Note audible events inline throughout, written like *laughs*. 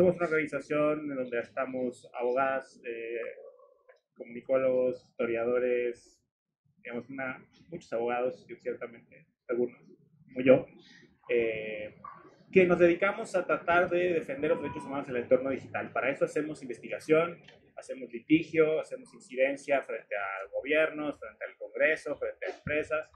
somos una organización en donde estamos abogadas, eh, comunicólogos, historiadores, digamos, una, muchos abogados, ciertamente, algunos, como yo, eh, que nos dedicamos a tratar de defender los derechos humanos en el entorno digital. Para eso hacemos investigación, hacemos litigio, hacemos incidencia frente a gobiernos, frente al Congreso, frente a empresas,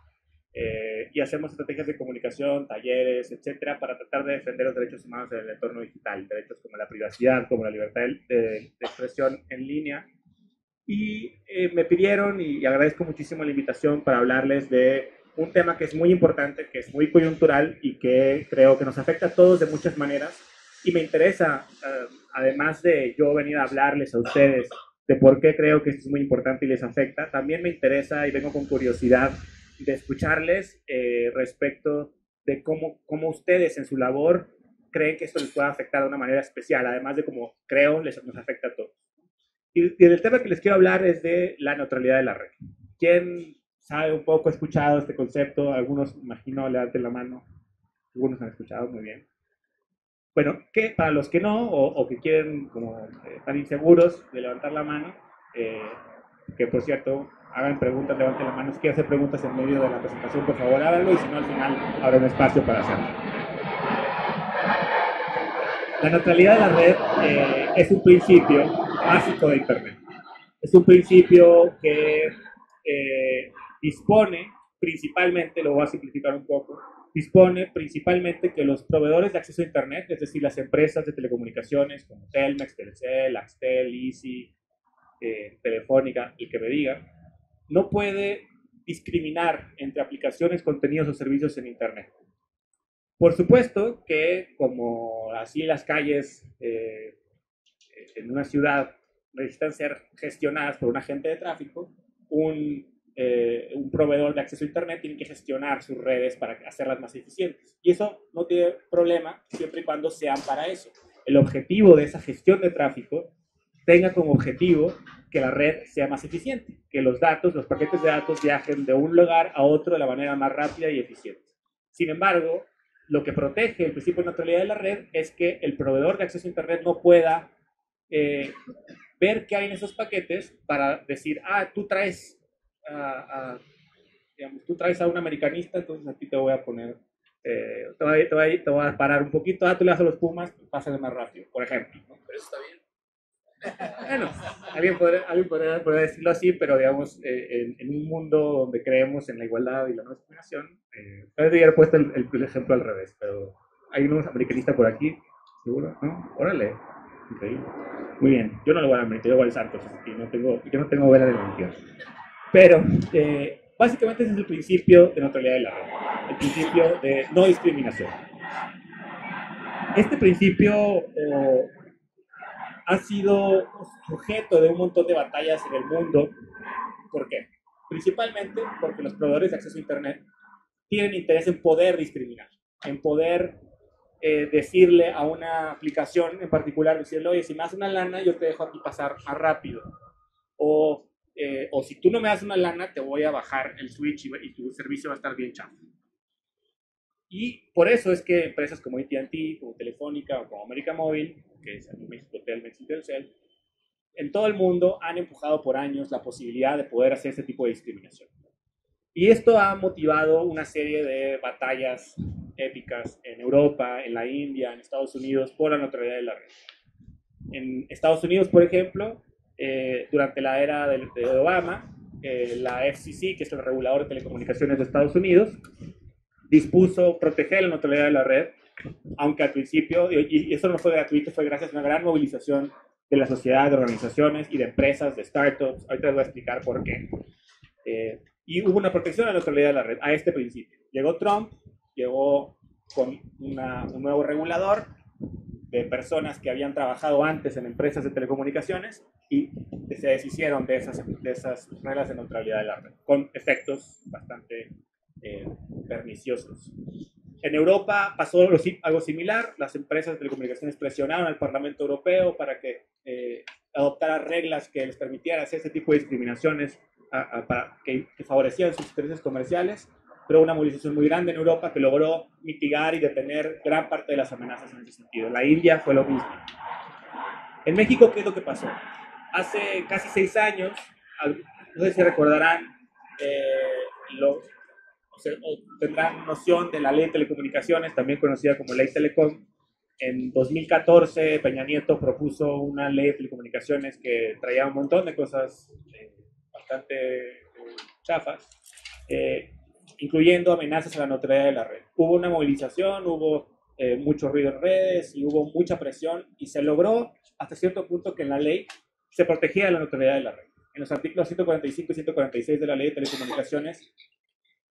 eh, y hacemos estrategias de comunicación, talleres, etcétera, para tratar de defender los derechos humanos en el entorno digital, derechos como la privacidad, como la libertad de, expresión en línea. Y eh, me pidieron, y agradezco muchísimo la invitación para hablarles de un tema que es muy importante, que es muy coyuntural y que creo que nos afecta a todos de muchas maneras. Y me interesa, eh, además de yo venir a hablarles a ustedes de por qué creo que esto es muy importante y les afecta, también me interesa y vengo con curiosidad de escucharles eh, respecto de cómo, cómo ustedes en su labor creen que esto les pueda afectar de una manera especial, además de cómo creo les nos afecta a todos. Y, y el tema que les quiero hablar es de la neutralidad de la red. ¿Quién sabe un poco, ha escuchado este concepto? Algunos, imagino, levanten la mano. Algunos han escuchado, muy bien. Bueno, que para los que no, o, que quieren como eh, estar inseguros de levantar la mano, eh, que por cierto, hagan preguntas, levanten la mano. Si quieren hacer preguntas en medio de la presentación, por favor háganlo y si no, al final habrá un espacio para hacerlo. La neutralidad de la red eh, es un principio básico de Internet. Es un principio que eh, dispone principalmente, lo voy a simplificar un poco, dispone principalmente que los proveedores de acceso a Internet, es decir, las empresas de telecomunicaciones como Telmex, Telcel, Axtel, Easy, eh, Telefónica, el que me diga, no puede discriminar entre aplicaciones, contenidos o servicios en Internet. Por supuesto que como así las calles eh, en una ciudad necesitan ser gestionadas por un agente de tráfico, eh, un, proveedor de acceso a Internet tiene que gestionar sus redes para hacerlas más eficientes. Y eso no tiene problema siempre y cuando sean para eso. El objetivo de esa gestión de tráfico tenga como objetivo que la red sea más eficiente, que los datos, los paquetes de datos viajen de un lugar a otro de la manera más rápida y eficiente. Sin embargo, lo que protege el principio de neutralidad de la red es que el proveedor de acceso a Internet no pueda eh, ver qué hay en esos paquetes para decir, ah, tú traes a, digamos, tú traes a un americanista, entonces a ti te voy a poner, eh, te, voy, te, voy, a parar un poquito, ah, tú le das a los Pumas, pásale más rápido, por ejemplo. Pero eso está bien. Bueno, alguien podría, decirlo así, pero digamos, eh, en, un mundo donde creemos en la igualdad y la no discriminación, eh, haber puesto el, ejemplo al revés, pero hay un americanista por aquí, seguro, ¿no? Órale, increíble. Muy bien, yo no lo voy a América, yo voy al Santos, que no tengo, yo no tengo vela de mentira. Pero, eh, básicamente ese es el principio de neutralidad de la red, el principio de no discriminación. Este principio eh, ha sido sujeto de un montón de batallas en el mundo. ¿Por qué? Principalmente porque los proveedores de acceso a Internet tienen interés en poder discriminar, en poder eh, decirle a una aplicación en particular, decirle, oye, si me das una lana, yo te dejo aquí pasar más rápido. O, eh, o si tú no me das una lana, te voy a bajar el switch y, y tu servicio va a estar bien chato. Y por eso es que empresas como AT&T, como Telefónica o como América Móvil, que es en México Telmex y Telcel, en todo el mundo han empujado por años la posibilidad de poder hacer este tipo de discriminación. Y esto ha motivado una serie de batallas épicas en Europa, en la India, en Estados Unidos, por la neutralidad de la red. En Estados Unidos, por ejemplo, eh, durante la era de, Obama, eh, la FCC, que es el regulador de telecomunicaciones de Estados Unidos, dispuso proteger la neutralidad de la red, aunque al principio, y eso no fue gratuito, fue gracias a una gran movilización de la sociedad, de organizaciones y de empresas, de startups. Ahorita les voy a explicar por qué. Eh, y hubo una protección a la neutralidad de la red, a este principio. Llegó Trump, llegó con un nuevo regulador de personas que habían trabajado antes en empresas de telecomunicaciones y se deshicieron de esas, de esas reglas de neutralidad de la red, con efectos bastante eh, perniciosos. En Europa pasó algo similar, las empresas de telecomunicaciones presionaron al Parlamento Europeo para que eh, adoptara reglas que les permitieran hacer ese tipo de discriminaciones para, que, favorecían sus intereses comerciales, pero una movilización muy grande en Europa que logró mitigar y detener gran parte de las amenazas en ese sentido. La India fue lo mismo. En México, ¿qué es lo que pasó? Hace casi seis años, no sé si recordarán, eh, lo, o tendrán noción de la ley de telecomunicaciones, también conocida como ley Telecom. En 2014, Peña Nieto propuso una ley de telecomunicaciones que traía un montón de cosas eh, bastante eh, chafas, eh, incluyendo amenazas a la neutralidad de la red. Hubo una movilización, hubo mucho ruido en redes y hubo mucha presión y se logró hasta cierto punto que en la ley se protegía la neutralidad de la red. En los artículos 145 y 146 de la ley de telecomunicaciones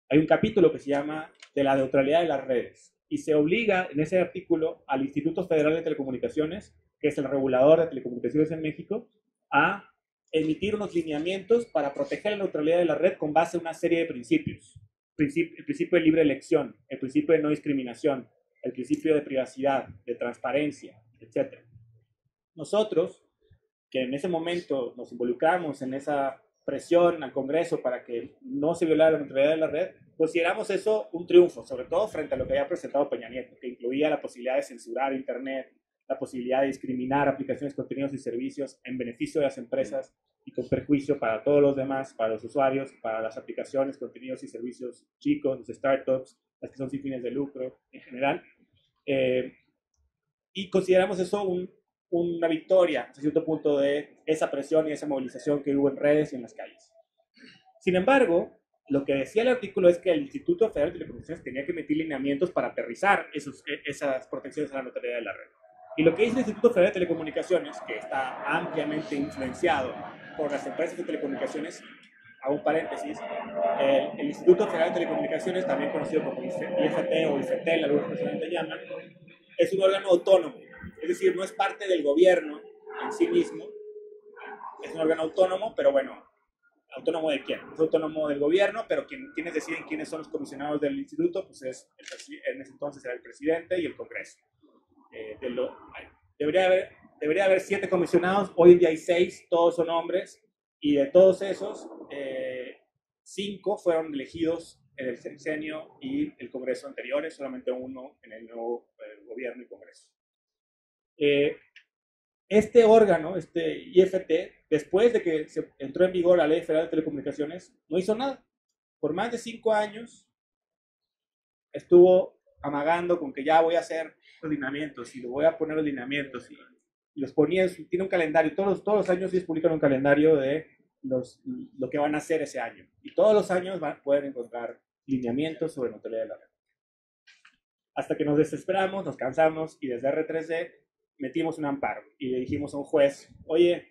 hay un capítulo que se llama de la neutralidad de las redes y se obliga en ese artículo al Instituto Federal de Telecomunicaciones, que es el regulador de telecomunicaciones en México, a emitir unos lineamientos para proteger la neutralidad de la red con base en una serie de principios. el principio de libre elección, el principio de no discriminación, el principio de privacidad, de transparencia, etc. Nosotros, que en ese momento nos involucramos en esa presión al Congreso para que no se violara la neutralidad de la red, consideramos eso un triunfo, sobre todo frente a lo que había presentado Peña Nieto, que incluía la posibilidad de censurar Internet, la posibilidad de discriminar aplicaciones, contenidos y servicios en beneficio de las empresas y con perjuicio para todos los demás, para los usuarios, para las aplicaciones, contenidos y servicios chicos, los startups, las que son sin fines de lucro en general. Eh, y consideramos eso un, una victoria, hasta cierto punto, de esa presión y esa movilización que hubo en redes y en las calles. Sin embargo, lo que decía el artículo es que el Instituto Federal de Telecomunicaciones tenía que emitir lineamientos para aterrizar esos, e, esas protecciones a la neutralidad de la red. Y lo que dice el Instituto Federal de Telecomunicaciones, que está ampliamente influenciado por las empresas de telecomunicaciones, a un paréntesis, el, Instituto Federal de Telecomunicaciones, también conocido como IFT o IFT, algunas personas le llaman, es un órgano autónomo es decir, no es parte del gobierno en sí mismo, es un órgano autónomo, pero bueno, ¿autónomo de quién? Es autónomo del gobierno, pero quien, quienes deciden quiénes son los comisionados del instituto, pues es en ese entonces era el presidente y el Congreso. Eh, debería, haber, debería haber siete comisionados, hoy en día hay seis, todos son hombres, y de todos esos, eh, cinco fueron elegidos en el sexenio y el Congreso anteriores, solamente uno en el nuevo eh, gobierno y Congreso. Eh, este órgano, este IFT, después de que se entró en vigor la Ley Federal de Telecomunicaciones, no hizo nada. Por más de cinco años estuvo amagando con que ya voy a hacer los lineamientos y lo voy a poner los lineamientos y, los ponía, tiene un calendario, todos, todos los años ellos publican un calendario de los, lo que van a hacer ese año. Y todos los años van, pueden encontrar lineamientos sobre neutralidad de la red. Hasta que nos desesperamos, nos cansamos y desde R3D metimos un amparo y le dijimos a un juez, oye,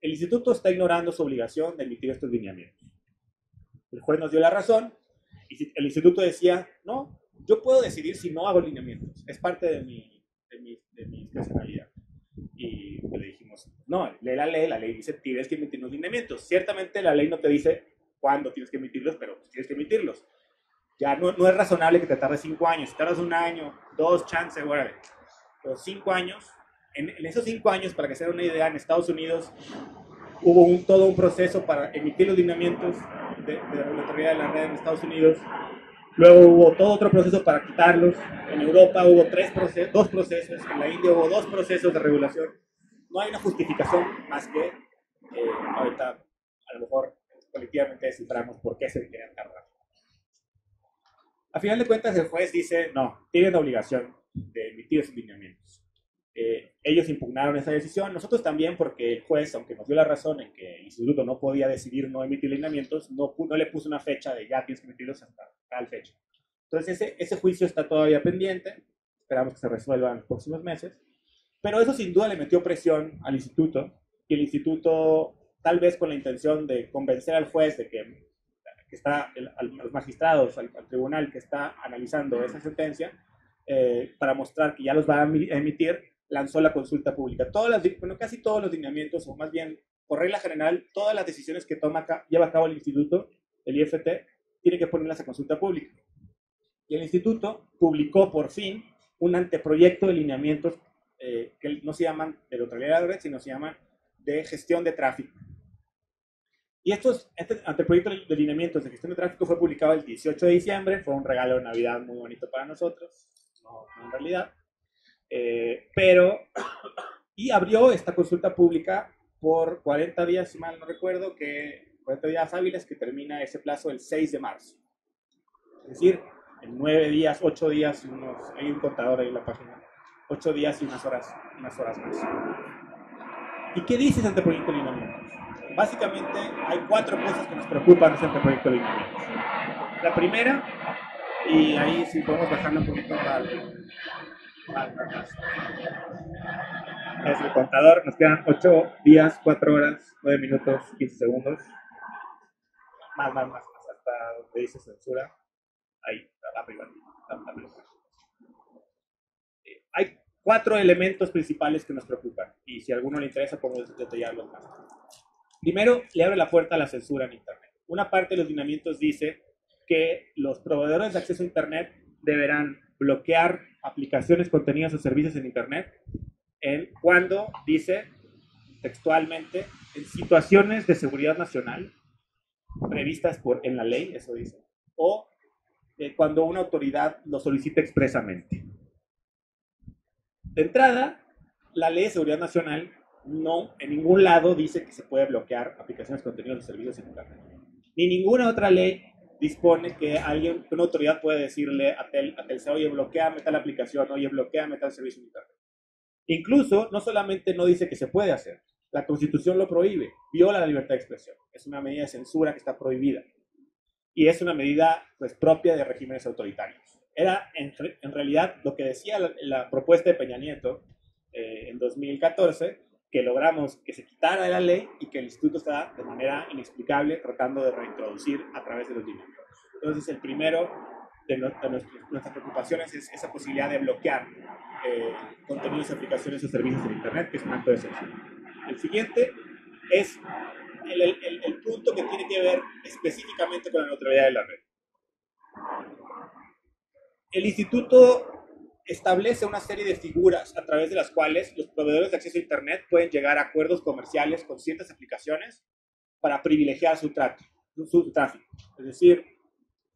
el instituto está ignorando su obligación de emitir estos lineamientos. El juez nos dio la razón y el instituto decía, no, yo puedo decidir si no hago lineamientos, es parte de mi, de mi, de mi discrecionalidad. Y le dijimos, no, lee la ley, la ley dice tienes que emitir los lineamientos. Ciertamente la ley no te dice cuándo tienes que emitirlos, pero tienes que emitirlos. Ya no, no es razonable que te tardes cinco años, si tardas un año, dos chances, whatever. Pero cinco años en, esos cinco años, para que se den una idea, en Estados Unidos hubo un, todo un proceso para emitir los lineamientos de, de regulatoría de la red en Estados Unidos. Luego hubo todo otro proceso para quitarlos. En Europa hubo tres dos procesos. En la India hubo dos procesos de regulación. No hay una justificación más que eh, ahorita a lo mejor colectivamente desciframos por qué se quieren tardar. A final de cuentas, el juez dice, no, tienen la obligación de emitir esos lineamientos. Eh, ellos impugnaron esa decisión, nosotros también, porque el juez, aunque nos dio la razón en que el instituto no podía decidir no emitir lineamientos, no, no le puso una fecha de ya tienes que emitirlos hasta tal fecha. Entonces ese, ese juicio está todavía pendiente, esperamos que se resuelva en los próximos meses, pero eso sin duda le metió presión al instituto. Y el instituto, tal vez con la intención de convencer al juez de que, que está, a los magistrados, al, tribunal que está analizando esa sentencia, eh, para mostrar que ya los va a emitir, lanzó la consulta pública. Todas las, bueno, casi todos los lineamientos, o más bien, por regla general, todas las decisiones que toma, lleva a cabo el instituto, el IFT, tiene que ponerlas a consulta pública. Y el instituto publicó por fin un anteproyecto de lineamientos eh, que no se llaman de neutralidad de red, sino se llaman de gestión de tráfico. Y estos, este anteproyecto de lineamientos de gestión de tráfico fue publicado el 18 de diciembre, fue un regalo de Navidad muy bonito para nosotros, no en realidad. Eh, pero, y abrió esta consulta pública por 40 días, si mal no recuerdo, que 40 días hábiles que termina ese plazo el 6 de marzo. Es decir, en 9 días, 8 días, unos, hay un contador ahí en la página, 8 días y unas horas, unas horas más. ¿Y qué dice ese anteproyecto de lineamientos? Básicamente hay cuatro cosas que nos preocupan en ese anteproyecto de lineamientos. La primera, y ahí si podemos bajarle un poquito al, es el contador, nos quedan 8 días, 4 horas, 9 minutos, 15 segundos. Más, más, más, más, hasta donde dice censura. Ahí, arriba. Eh, hay cuatro elementos principales que nos preocupan y si a alguno le interesa podemos detallarlos más. Primero, le abre la puerta a la censura en Internet. Una parte de los lineamientos dice que los proveedores de acceso a Internet deberán bloquear aplicaciones, contenidos o servicios en Internet en cuando dice textualmente en situaciones de seguridad nacional previstas por, en la ley, eso dice, o eh, cuando una autoridad lo solicita expresamente. De entrada, la ley de seguridad nacional no en ningún lado dice que se puede bloquear aplicaciones, contenidos y servicios en Internet. Ni ninguna otra ley dispone que alguien, una autoridad puede decirle a, tel, a Telcel, oye, bloqueame tal aplicación, oye, bloqueame tal servicio Internet. Incluso, no solamente no dice que se puede hacer, la Constitución lo prohíbe, viola la libertad de expresión. Es una medida de censura que está prohibida. Y es una medida pues, propia de regímenes autoritarios. Era en, en realidad lo que decía la, la propuesta de Peña Nieto eh, en 2014, que logramos que se quitara de la ley y que el instituto está de manera inexplicable tratando de reintroducir a través de los lineamientos. Entonces, el primero de, no, de nuestras preocupaciones es esa posibilidad de bloquear eh, contenidos, aplicaciones o servicios en Internet, que es un acto de censura. El siguiente es el, el, el punto que tiene que ver específicamente con la neutralidad de la red. El instituto establece una serie de figuras a través de las cuales los proveedores de acceso a Internet pueden llegar a acuerdos comerciales con ciertas aplicaciones para privilegiar su, su, su tráfico. Es decir,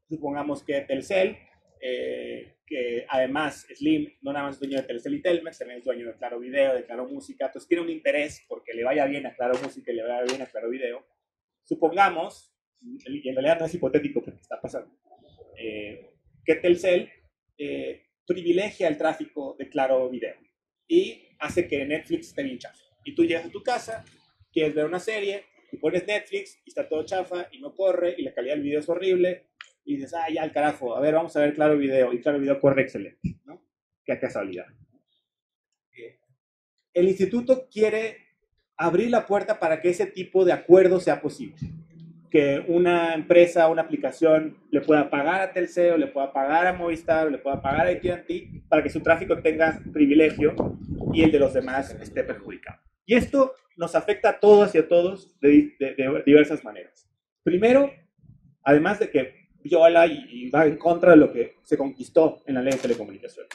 supongamos que Telcel, eh, que además Slim no nada más es dueño de Telcel y Telmex, también es dueño de Claro Video, de Claro Música, entonces tiene un interés porque le vaya bien a Claro Música y le vaya bien a Claro Video. Supongamos, y en realidad no es hipotético porque está pasando, eh, que Telcel eh, privilegia el tráfico de Claro Video y hace que Netflix esté bien chafa. Y tú llegas a tu casa, quieres ver una serie, y pones Netflix y está todo chafa y no corre y la calidad del video es horrible y dices, ah, ya al carajo, a ver, vamos a ver Claro Video y Claro Video corre excelente, ¿no? Qué casualidad. El instituto quiere abrir la puerta para que ese tipo de acuerdo sea posible que una empresa, una aplicación le pueda pagar a Telcel, o le pueda pagar a Movistar, o le pueda pagar a AT&T para que su tráfico tenga privilegio y el de los demás esté perjudicado. Y esto nos afecta a todos y a todos de, de, de diversas maneras. Primero, además de que viola y, y va en contra de lo que se conquistó en la ley de telecomunicaciones.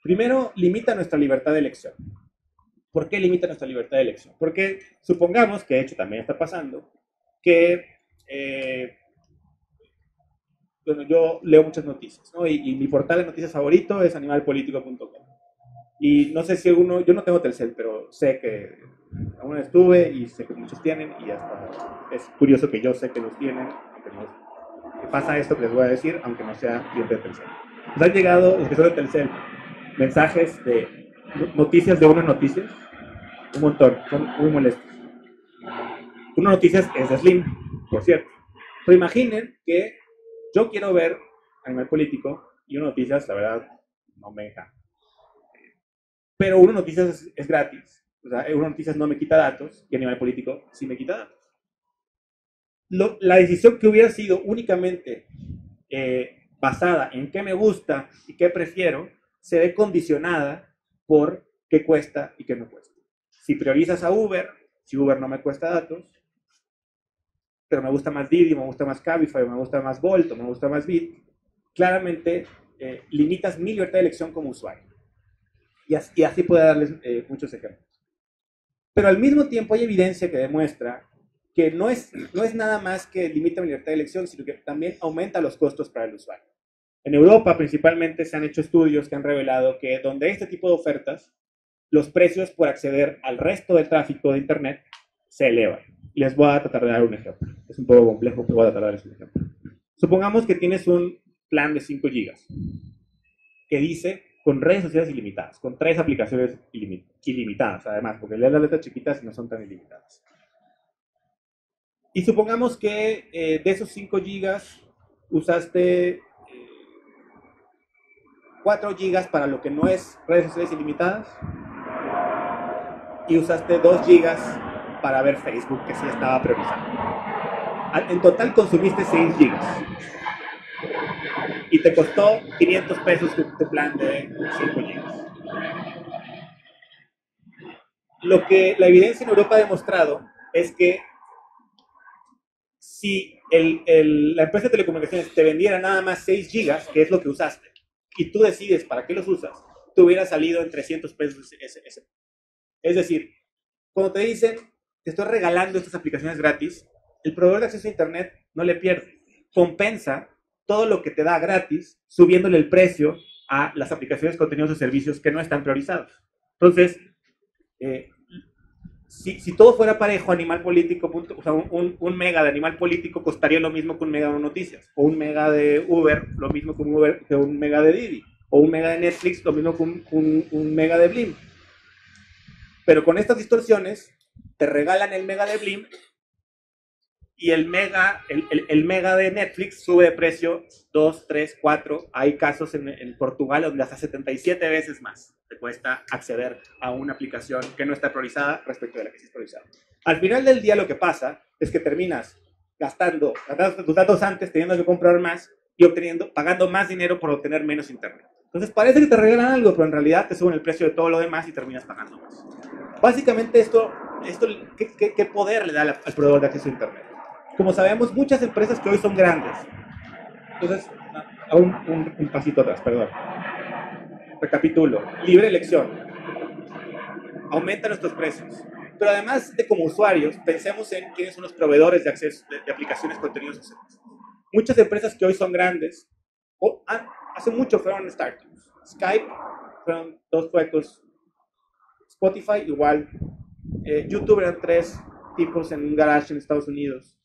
Primero, limita nuestra libertad de elección. ¿Por qué limita nuestra libertad de elección? Porque supongamos, que de hecho también está pasando, que eh, bueno, yo leo muchas noticias, ¿no? Y, y, mi portal de noticias favorito es animalpolitico.com. Y no sé si alguno, yo no tengo Telcel, pero sé que aún estuve y sé que muchos tienen y hasta es curioso que yo sé que los tienen, aunque no, que pasa esto que les voy a decir, aunque no sea cliente de Telcel. Nos han llegado, los que son de Telcel, mensajes de noticias de Uno Noticias, un montón, son muy molestos. Uno Noticias es de Slim, por cierto. Pero imaginen que yo quiero ver Animal Político y Uno Noticias, la verdad, no me deja. Pero Uno Noticias es, es gratis. O sea, Uno Noticias no me quita datos y Animal Político sí me quita datos. Lo, la decisión que hubiera sido únicamente eh, basada en qué me gusta y qué prefiero, se ve condicionada por qué cuesta y qué no cuesta. Si priorizas a Uber, si Uber no me cuesta datos, pero me gusta más Didi, me gusta más Cabify, me gusta más Bolt, me gusta más Bit, claramente eh, limitas mi libertad de elección como usuario. Y así, y puedo darles eh, muchos ejemplos. Pero al mismo tiempo hay evidencia que demuestra que no es, no es nada más que limita mi libertad de elección, sino que también aumenta los costos para el usuario. En Europa principalmente se han hecho estudios que han revelado que donde este tipo de ofertas los precios por acceder al resto del tráfico de Internet se elevan. Les voy a tratar de dar un ejemplo. Es un poco complejo, pero voy a tratar de darles un ejemplo. Supongamos que tienes un plan de 5 gigas que dice con redes sociales ilimitadas, con tres aplicaciones ilimitadas, además, porque lees las letras chiquitas y no son tan ilimitadas. Y supongamos que eh, de esos 5 gigas usaste 4 eh, gigas para lo que no es redes sociales ilimitadas y usaste 2 gigas para ver Facebook, que sí estaba priorizado. En total consumiste 6 gigas y te costó 500 pesos tu, plan de 5 gigas. Lo que la evidencia en Europa ha demostrado es que si la empresa de telecomunicaciones te vendiera nada más 6 gigas, que es lo que usaste, y tú decides para qué los usas, te hubiera salido en 300 pesos ese. ese. Es decir, cuando te dicen, te estoy regalando estas aplicaciones gratis, el proveedor de acceso a Internet no le pierde. Compensa todo lo que te da gratis, subiéndole el precio a las aplicaciones, contenidos o servicios que no están priorizados. Entonces, eh, si, si, todo fuera parejo, Animal Político, o sea, un, un, mega de Animal Político costaría lo mismo que un mega de noticias, o un mega de Uber, lo mismo que un, Uber, que un mega de Didi, o un mega de Netflix, lo mismo que un, un mega de Blim. Pero con estas distorsiones, te regalan el mega de Blim y el mega, el, mega de Netflix sube de precio 2, 3, 4. Hay casos en, Portugal donde hasta 77 veces más te cuesta acceder a una aplicación que no está priorizada respecto de la que sí está priorizada. Al final del día lo que pasa es que terminas gastando, gastando tus datos antes, teniendo que comprar más y obteniendo, pagando más dinero por obtener menos internet. Entonces parece que te regalan algo, pero en realidad te suben el precio de todo lo demás y terminas pagando más. Básicamente esto, esto ¿qué, qué poder le da al proveedor de acceso a internet? como sabemos, muchas empresas que hoy son grandes. Entonces, un, un, pasito atrás, perdón. Recapitulo. Libre elección. Aumenta nuestros precios. Pero además de como usuarios, pensemos en quiénes son los proveedores de acceso de, aplicaciones, contenidos servicios. Muchas empresas que hoy son grandes, o, hace mucho fueron startups. Skype fueron dos huecos. Spotify igual. Eh, YouTube eran tres tipos en un garage en Estados Unidos.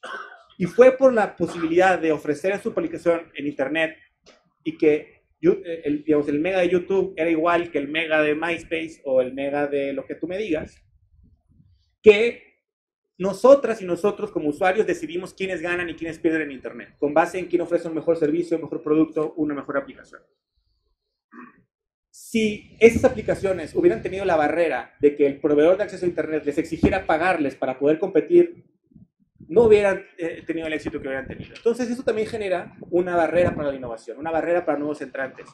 Y fue por la posibilidad de ofrecer su aplicación en Internet y que eh, el, digamos, el mega de YouTube era igual que el mega de MySpace o el mega de lo que tú me digas, que nosotras y nosotros como usuarios decidimos quiénes ganan y quiénes pierden en Internet, con base en quién ofrece un mejor servicio, un mejor producto, una mejor aplicación si esas aplicaciones hubieran tenido la barrera de que el proveedor de acceso a Internet les exigiera pagarles para poder competir, no hubieran eh, tenido el éxito que hubieran tenido. Entonces, eso también genera una barrera para la innovación, una barrera para nuevos entrantes.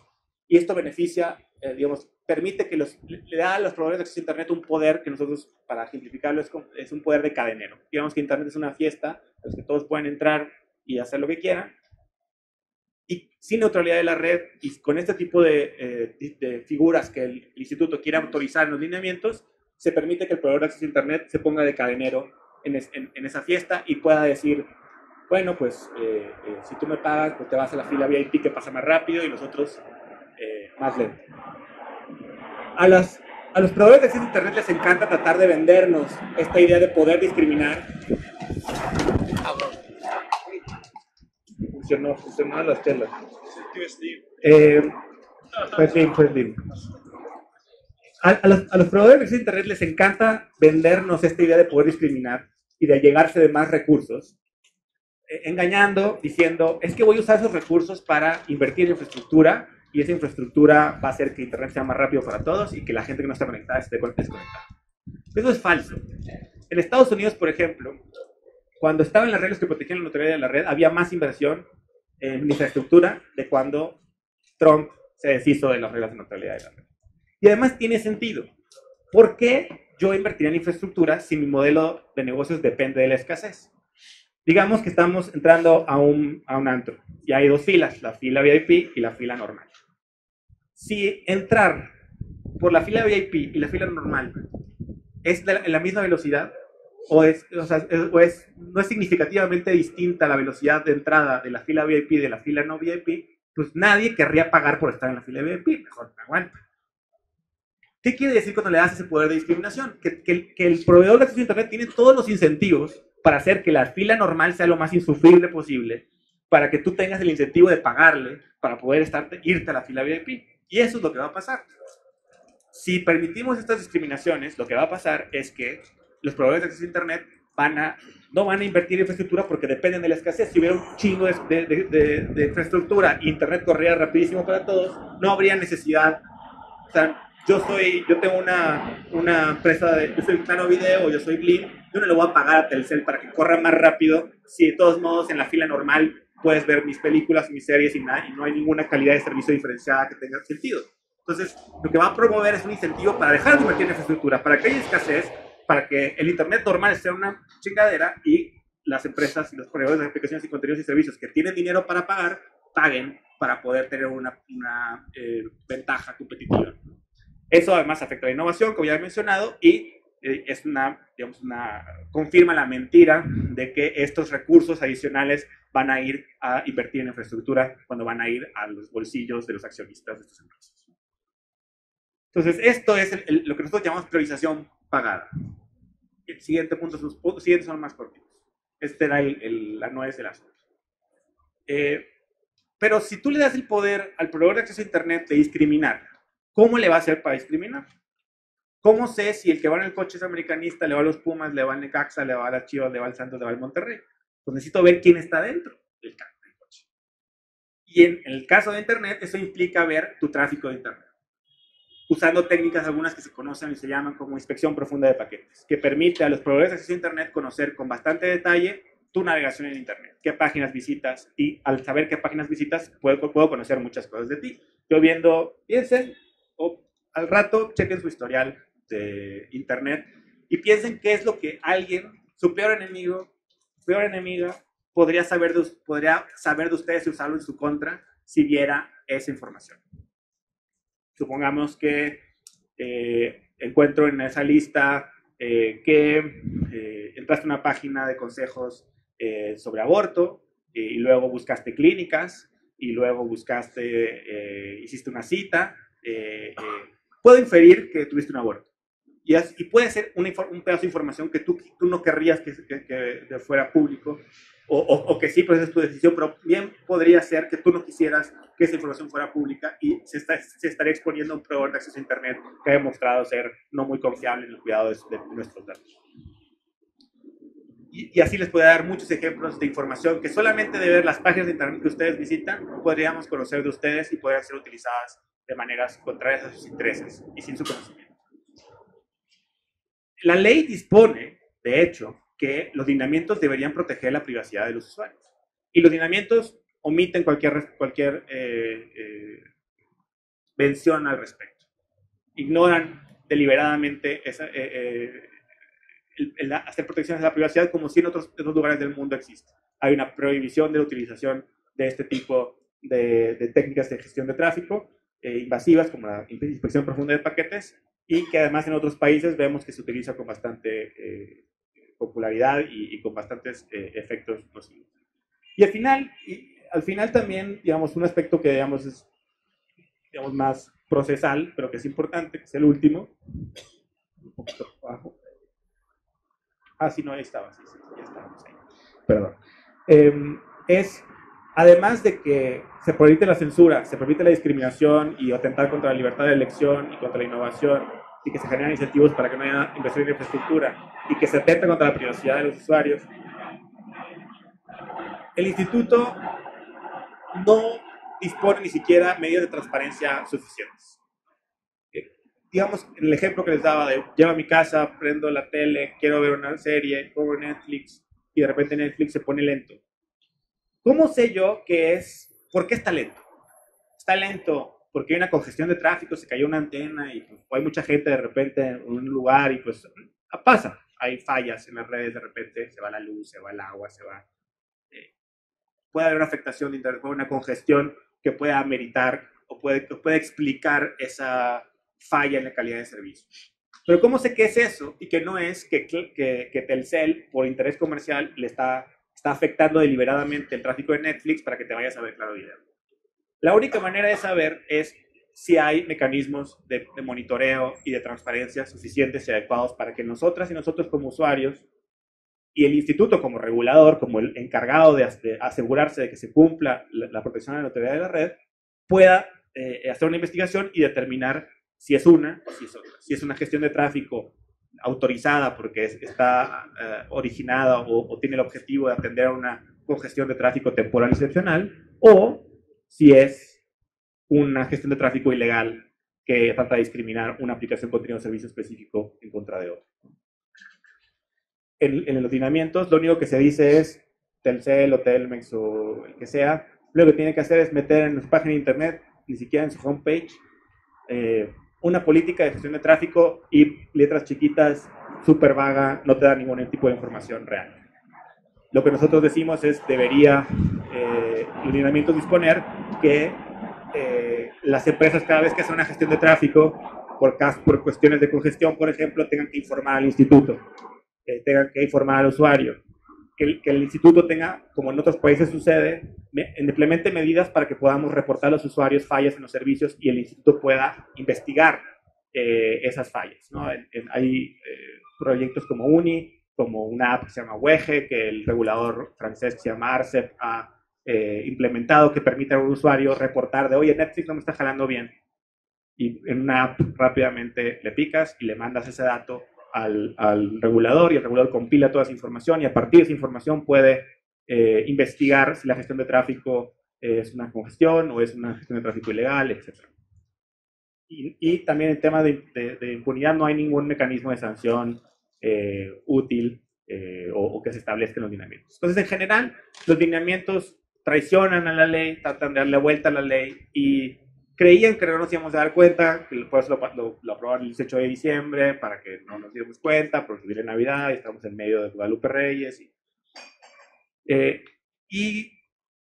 Y esto beneficia, eh, digamos, permite que los, le da a los proveedores de acceso a Internet un poder que nosotros, para ejemplificarlo, es, es un poder de cadenero. Digamos que Internet es una fiesta en la que todos pueden entrar y hacer lo que quieran, y sin neutralidad de la red y con este tipo de, eh, figuras que el, instituto quiere autorizar en los lineamientos, se permite que el proveedor de acceso a Internet se ponga de cadenero en, en, esa fiesta y pueda decir, bueno, pues eh, eh, si tú me pagas, pues te vas a la fila VIP que pasa más rápido y nosotros más lento. A, las, a los proveedores de acceso a Internet les encanta tratar de vendernos esta idea de poder discriminar funcionó, funcionaron las telas. Eh, pues sí, pues sí. A, a, los, a, los, proveedores de Internet les encanta vendernos esta idea de poder discriminar y de llegarse de más recursos, eh, engañando, diciendo, es que voy a usar esos recursos para invertir en infraestructura y esa infraestructura va a hacer que Internet sea más rápido para todos y que la gente que no está conectada esté desconectada. Eso es falso. En Estados Unidos, por ejemplo, cuando estaban las reglas que protegían la neutralidad de la red, había más inversión en infraestructura de cuando Trump se deshizo de las reglas de neutralidad de la red. Y además tiene sentido. ¿Por qué yo invertiría en infraestructura si mi modelo de negocios depende de la escasez? Digamos que estamos entrando a un, a un antro y hay dos filas, la fila VIP y la fila normal. Si entrar por la fila VIP y la fila normal es en la misma velocidad, o, es, o sea, es, no es significativamente distinta la velocidad de entrada de la fila VIP de la fila no VIP, pues nadie querría pagar por estar en la fila VIP, mejor me aguanta. ¿Qué quiere decir cuando le das ese poder de discriminación? Que, que, el proveedor de acceso a Internet tiene todos los incentivos para hacer que la fila normal sea lo más insufrible posible, para que tú tengas el incentivo de pagarle para poder estar, irte a la fila VIP. Y eso es lo que va a pasar. Si permitimos estas discriminaciones, lo que va a pasar es que los proveedores de acceso a Internet van a, no van a invertir en infraestructura porque dependen de la escasez. Si hubiera un chingo de, de, de, infraestructura, Internet corría rapidísimo para todos, no habría necesidad. O sea, yo soy, yo tengo una, una empresa de, yo soy Claro Video, yo soy Blim, yo no le voy a pagar a Telcel para que corra más rápido si de todos modos en la fila normal puedes ver mis películas, mis series y, nada, y no hay ninguna calidad de servicio diferenciada que tenga sentido. Entonces, lo que va a promover es un incentivo para dejar de invertir en infraestructura, para que haya escasez, para que el Internet normal sea una chingadera y las empresas y los proveedores de aplicaciones y contenidos y servicios que tienen dinero para pagar, paguen para poder tener una, una eh, ventaja competitiva. Eso además afecta a la innovación, como ya he mencionado, y eh, es una, digamos, una, confirma la mentira de que estos recursos adicionales van a ir a invertir en infraestructura cuando van a ir a los bolsillos de los accionistas de estas empresas. Entonces, esto es lo que nosotros llamamos priorización pagada. El siguiente punto, los siguientes son más cortitos. Este era el, la nuez del asunto. Eh, pero si tú le das el poder al proveedor de acceso a Internet de discriminar, ¿cómo le va a hacer para discriminar? ¿Cómo sé si el que va en el coche es americanista, le va a los Pumas, le va al Necaxa, le va a las Chivas, le va al Santos, le va al Monterrey? Pues necesito ver quién está dentro del coche. Y en el caso de Internet, eso implica ver tu tráfico de Internet usando técnicas algunas que se conocen y se llaman como inspección profunda de paquetes, que permite a los proveedores de acceso a Internet conocer con bastante detalle tu navegación en Internet, qué páginas visitas y al saber qué páginas visitas puedo, puedo conocer muchas cosas de ti. Yo viendo, piensen, o al rato chequen su historial de Internet y piensen qué es lo que alguien, su peor enemigo, su peor enemiga, podría saber de, podría saber de ustedes y usarlo en su contra si viera esa información. Supongamos que eh, encuentro en esa lista eh, que eh, entraste a una página de consejos sobre aborto y luego buscaste clínicas y luego buscaste, hiciste una cita. puedo inferir que tuviste un aborto. Y, y puede ser un, pedazo de información que tú, tú no querrías que, que, que fuera público o, o, que sí, pues es tu decisión, pero bien podría ser que tú no quisieras que esa información fuera pública y se, está, se estaría exponiendo a un proveedor de acceso a Internet que ha demostrado ser no muy confiable en el cuidado de, de nuestros datos. Y, y, así les puede dar muchos ejemplos de información que solamente de ver las páginas de Internet que ustedes visitan podríamos conocer de ustedes y podrían ser utilizadas de maneras contrarias a sus intereses y sin su conocimiento. La ley dispone, de hecho, que los lineamientos deberían proteger la privacidad de los usuarios. Y los lineamientos omiten cualquier, cualquier eh, eh, mención al respecto. Ignoran deliberadamente esa, eh, el, hacer protecciones a la privacidad como si en otros, lugares del mundo existe. Hay una prohibición de la utilización de este tipo de, de técnicas de gestión de tráfico invasivas como la inspección profunda de paquetes y que además en otros países vemos que se utiliza con bastante popularidad y, con bastantes eh, efectos posibles. Y al final, y al final también, digamos, un aspecto que digamos es digamos, más procesal, pero que es importante, que es el último. Un poquito abajo. Ah, sí, no, ahí estaba, sí, sí, ya estábamos ahí. Perdón. Em, es, además de que se permite la censura, se permite la discriminación y atentar contra la libertad de elección y contra la innovación, y que se generan incentivos para que no haya inversión en infraestructura y que se atenta contra la privacidad de los usuarios, el instituto no dispone ni siquiera medios de transparencia suficientes. Eh, digamos, el ejemplo que les daba de llevo a mi casa, prendo la tele, quiero ver una serie, pongo Netflix y de repente Netflix se pone lento. ¿Cómo sé yo que es, por qué está lento? Está lento porque hay una congestión de tráfico, se cayó una antena y pues, hay mucha gente de repente en un lugar y pues pasa, hay fallas en las redes, de repente se va la luz, se va el agua, se va... Eh, puede haber una afectación de internet, una congestión que pueda meritar o puede, puede explicar esa falla en la calidad de servicio. Pero ¿cómo sé qué es eso y que no es que, que, que Telcel, por interés comercial, le está, está afectando deliberadamente el tráfico de Netflix para que te vayas a ver claro video? La única manera de saber es si hay mecanismos de, monitoreo y de transparencia suficientes y adecuados para que nosotras y nosotros como usuarios y el instituto como regulador, como el encargado de, asegurarse de que se cumpla la, protección de la notoriedad de la red, pueda eh, hacer una investigación y determinar si es una si es otra. Si es una gestión de tráfico autorizada porque está eh, originada o, tiene el objetivo de atender a una congestión de tráfico temporal excepcional, o si es una gestión de tráfico ilegal que trata de discriminar una aplicación contenido o servicio específico en contra de otro. En, en, los lineamientos, lo único que se dice es Telcel o Telmex o el que sea, lo que tiene que hacer es meter en su página de internet, ni siquiera en su homepage, eh, una política de gestión de tráfico y letras chiquitas, súper vaga, no te da ningún tipo de información real. Lo que nosotros decimos es, debería eh, los disponer que eh, las empresas cada vez que hacen una gestión de tráfico, por, por cuestiones de congestión, por ejemplo, tengan que informar al instituto, eh, tengan que informar al usuario, que el, que el, instituto tenga, como en otros países sucede, implemente medidas para que podamos reportar a los usuarios fallas en los servicios y el instituto pueda investigar eh, esas fallas. ¿no? hay proyectos como UNI, como una app que se llama WEGE, que el regulador francés se llama ARCEP ha eh, implementado que permite a un usuario reportar de, oye, Netflix no me está jalando bien. Y en una app rápidamente le picas y le mandas ese dato al, al regulador y el regulador compila toda esa información y a partir de esa información puede eh, investigar si la gestión de tráfico es una congestión o es una gestión de tráfico ilegal, etc. Y, y también el tema de, de, impunidad, no hay ningún mecanismo de sanción eh, útil o, o, que se establezca en los lineamientos. Entonces, en general, los lineamientos traicionan a la ley, tratan de darle vuelta a la ley y creían que no nos íbamos a dar cuenta, que por eso lo, lo, aprobaron el 18 de diciembre, para que no nos diéramos cuenta, porque viene Navidad y estamos en medio de Guadalupe Reyes. Y, eh, y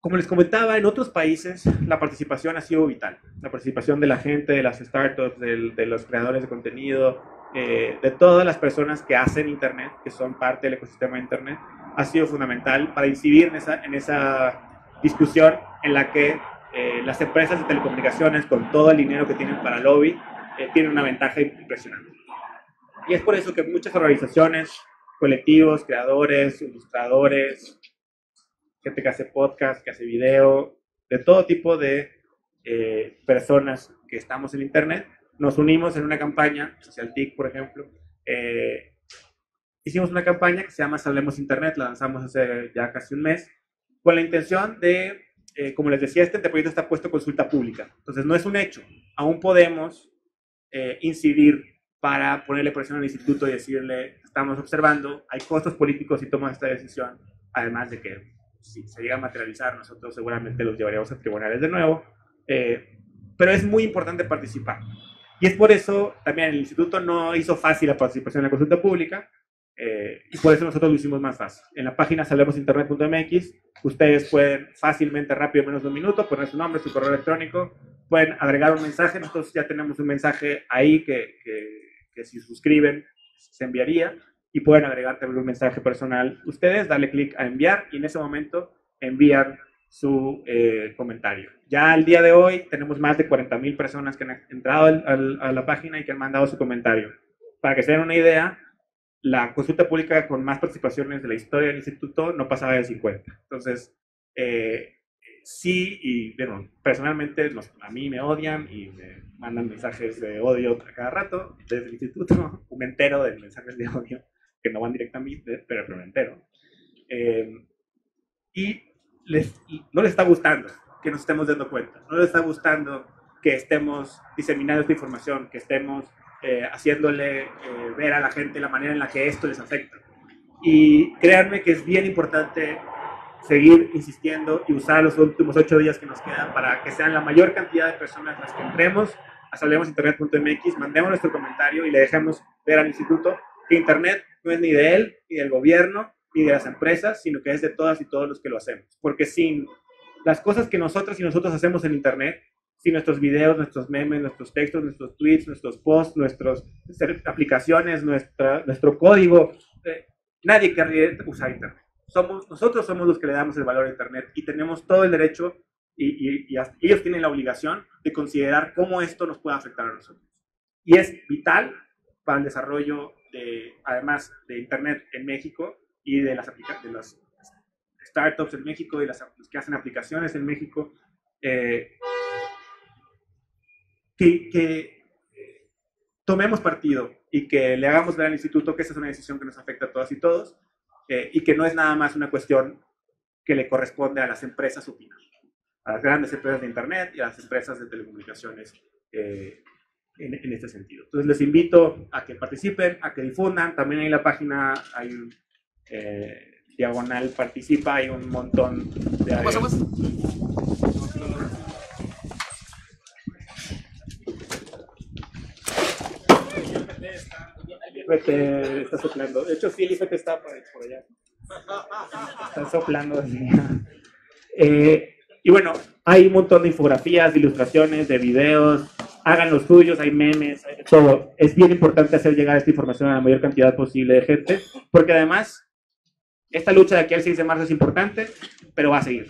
como les comentaba, en otros países la participación ha sido vital. La participación de la gente, de las startups, de, de los creadores de contenido, eh, de todas las personas que hacen Internet, que son parte del ecosistema de Internet, ha sido fundamental para incidir en esa, en esa discusión en la que eh, las empresas de telecomunicaciones, con todo el dinero que tienen para lobby, eh, tienen una ventaja impresionante. Y es por eso que muchas organizaciones, colectivos, creadores, ilustradores, gente que hace podcast, que hace video, de todo tipo de eh, personas que estamos en Internet, nos unimos en una campaña, Social TIC, por ejemplo. hicimos una campaña que se llama Salvemos Internet, la lanzamos hace ya casi un mes, con la intención de, eh, como les decía, este proyecto está puesto consulta pública. Entonces, no es un hecho. Aún podemos eh, incidir para ponerle presión al instituto y decirle, estamos observando, hay costos políticos y tomas esta decisión, además de que si se llega a materializar, nosotros seguramente los llevaríamos a tribunales de nuevo, eh, pero es muy importante participar. Y es por eso también el instituto no hizo fácil la participación en la consulta pública, eh, y por eso nosotros lo hicimos más fácil. En la página salvemosinternet.mx, ustedes pueden fácilmente, rápido, menos de un minuto, poner su nombre, su correo electrónico, pueden agregar un mensaje. Nosotros ya tenemos un mensaje ahí que, que, si suscriben se enviaría y pueden agregar también un mensaje personal ustedes, darle clic a enviar y en ese momento envían su eh, comentario. Ya al día de hoy tenemos más de 40.000 personas que han entrado a la página y que han mandado su comentario. Para que se den una idea, la consulta pública con más participaciones de la historia del instituto no pasaba de 50. Entonces, eh, sí, y bueno, personalmente a mí me odian y me mandan mensajes de odio a cada rato desde el instituto. *laughs* Me entero de mensajes de odio que no van directamente, pero me entero. Eh, y les, no les está gustando que nos estemos dando cuenta, no les está gustando que estemos diseminando esta información, que estemos eh, haciéndole eh, ver a la gente la manera en la que esto les afecta. Y créanme que es bien importante seguir insistiendo y usar los últimos ocho días que nos quedan para que sean la mayor cantidad de personas las que entremos a salvemosinternet.mx, mandemos nuestro comentario y le dejemos ver al instituto que Internet no es ni de él, ni del gobierno, ni de las empresas, sino que es de todas y todos los que lo hacemos. Porque sin las cosas que nosotros y nosotros hacemos en Internet, si nuestros videos, nuestros memes, nuestros textos, nuestros tweets, nuestros posts, nuestras aplicaciones, nuestro código, eh, nadie querría usar Internet. Somos, nosotros somos los que le damos el valor a Internet y tenemos todo el derecho y, ellos tienen la obligación de considerar cómo esto nos puede afectar a nosotros. Y es vital para el desarrollo, de, además de Internet en México y de las, de las startups en México y las que hacen aplicaciones en México, eh, que, tomemos partido y que le hagamos ver al instituto que esa es una decisión que nos afecta a todas y todos eh, y que no es nada más una cuestión que le corresponde a las empresas opinar, a las grandes empresas de Internet y a las empresas de telecomunicaciones eh, en, en, este sentido. Entonces les invito a que participen, a que difundan, también en la página hay eh, diagonal participa, hay un montón de... IFT está soplando. De hecho, sí, el IFT está por, allá. Está soplando. Eh, y bueno, hay un montón de infografías, de ilustraciones, de videos. Hagan los suyos, hay memes, hay todo. Es bien importante hacer llegar esta información a la mayor cantidad posible de gente, porque además, esta lucha de aquí al 6 de marzo es importante, pero va a seguir.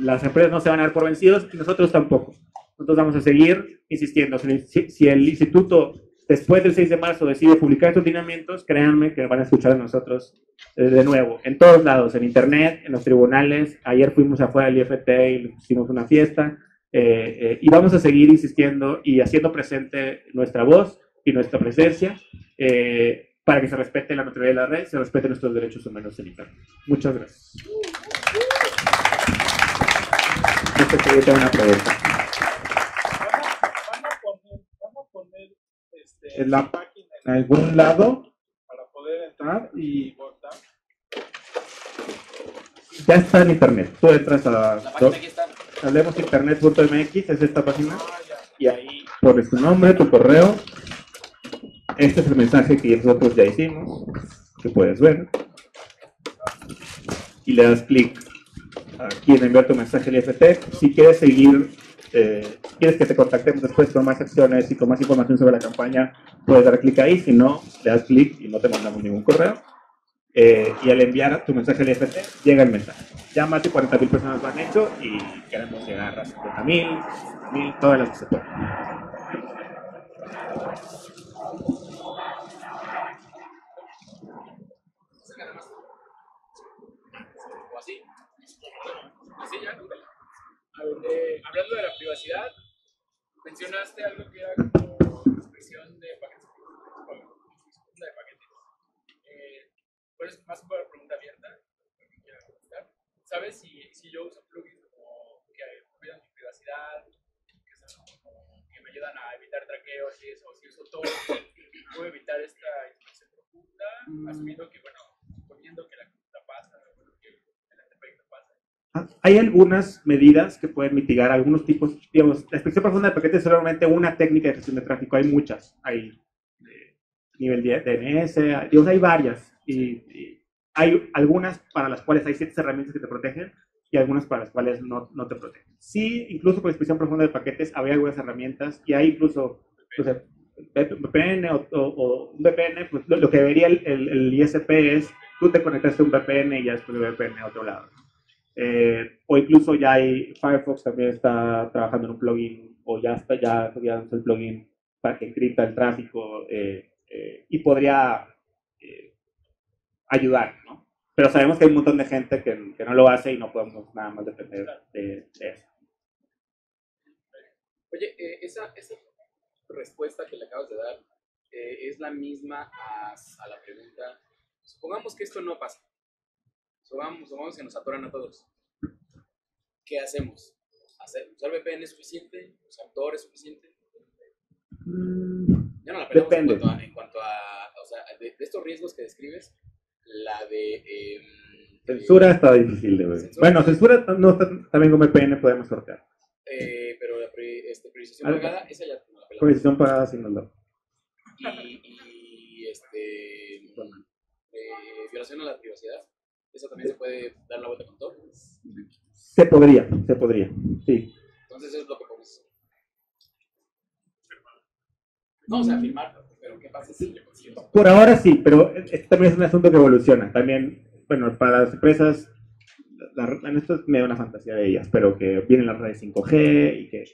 Las empresas no se van a dar por vencidos y nosotros tampoco. Nosotros vamos a seguir insistiendo. Si, si el instituto después del 6 de marzo decide publicar estos lineamientos, créanme que van a escuchar a nosotros eh, de nuevo, en todos lados, en internet, en los tribunales. Ayer fuimos afuera del IFT y hicimos una fiesta. Eh, eh, y vamos a seguir insistiendo y haciendo presente nuestra voz y nuestra presencia para que se respete la neutralidad de la red, se respeten nuestros derechos humanos en internet. Muchas gracias. No sé una pregunta. en la página en algún lado para poder entrar y votar. Ya está en internet. Tú entras a la página aquí está. hablemosinternet.mx, es esta página. Y ahí pones tu nombre, tu correo. Este es el mensaje que nosotros ya hicimos, que puedes ver. Y le das clic aquí en enviar tu mensaje al IFT. Si quieres seguir eh, quieres que te contactemos después con más acciones y con más información sobre la campaña, puedes dar clic ahí. Si no, le das clic y no te mandamos ningún correo. Eh, y al enviar tu mensaje al IFT, llega el mensaje. Ya más de 40.000 personas lo han hecho y queremos llegar a 50.000, 1.000, todas las que se puedan. Eh, hablando de la privacidad, mencionaste algo que era como expresión de paquetes. de paquetes. Eh, pues más por pregunta abierta, ¿Sabes si, si yo uso plugins como que cuidan mi privacidad, que, son como, que me ayudan a evitar traqueos y eso, si uso todo, puedo evitar esta expresión profunda, mm. asumiendo que, bueno, suponiendo que la computadora pasa, hay algunas medidas que pueden mitigar algunos tipos, digamos, la inspección profunda de paquetes es solamente una técnica de gestión de tráfico, hay muchas, hay eh, nivel de DNS, digamos, hay varias, y, hay algunas para las cuales hay ciertas herramientas que te protegen y algunas para las cuales no, no te protegen. Sí, incluso con inspección profunda de paquetes había algunas herramientas y hay incluso, VPN o, un VPN, pues lo, que debería el, el, ISP es, tú te conectaste a un VPN y ya después de VPN a otro lado. Eh, o incluso ya hay, Firefox también está trabajando en un plugin, o ya está, ya, ya el plugin para que encripta el tráfico eh, eh, y podría ayudar, ¿no? Pero sabemos que hay un montón de gente que, que no lo hace y no podemos nada más depender de, eso. Oye, esa, esa, respuesta que le acabas de dar es la misma a, a la pregunta, supongamos que esto no pasa Supongamos, supongamos que nos atoran a todos. ¿Qué hacemos? ¿Hacer, ¿Usar VPN es suficiente? ¿Usar Tor es suficiente? Mm, ya no la Depende. En cuanto a, en cuanto a o sea, de, estos riesgos que describes, la de... Eh, censura está difícil de ver. bueno, censura no está, también con VPN podemos sortear. Eh, pero la pre, este, priorización pagada, esa ya no la pelamos. Priorización pagada nos da. Y, y este, eh, violación a la privacidad. ¿Eso también se puede dar la vuelta con todo? Se podría, se podría, sí. Entonces es lo que podemos No, o sea, firmar, Por ahora sí, pero este también es un asunto que evoluciona. También, bueno, para las empresas, la, esto es medio una fantasía de ellas, pero que vienen las redes 5G y que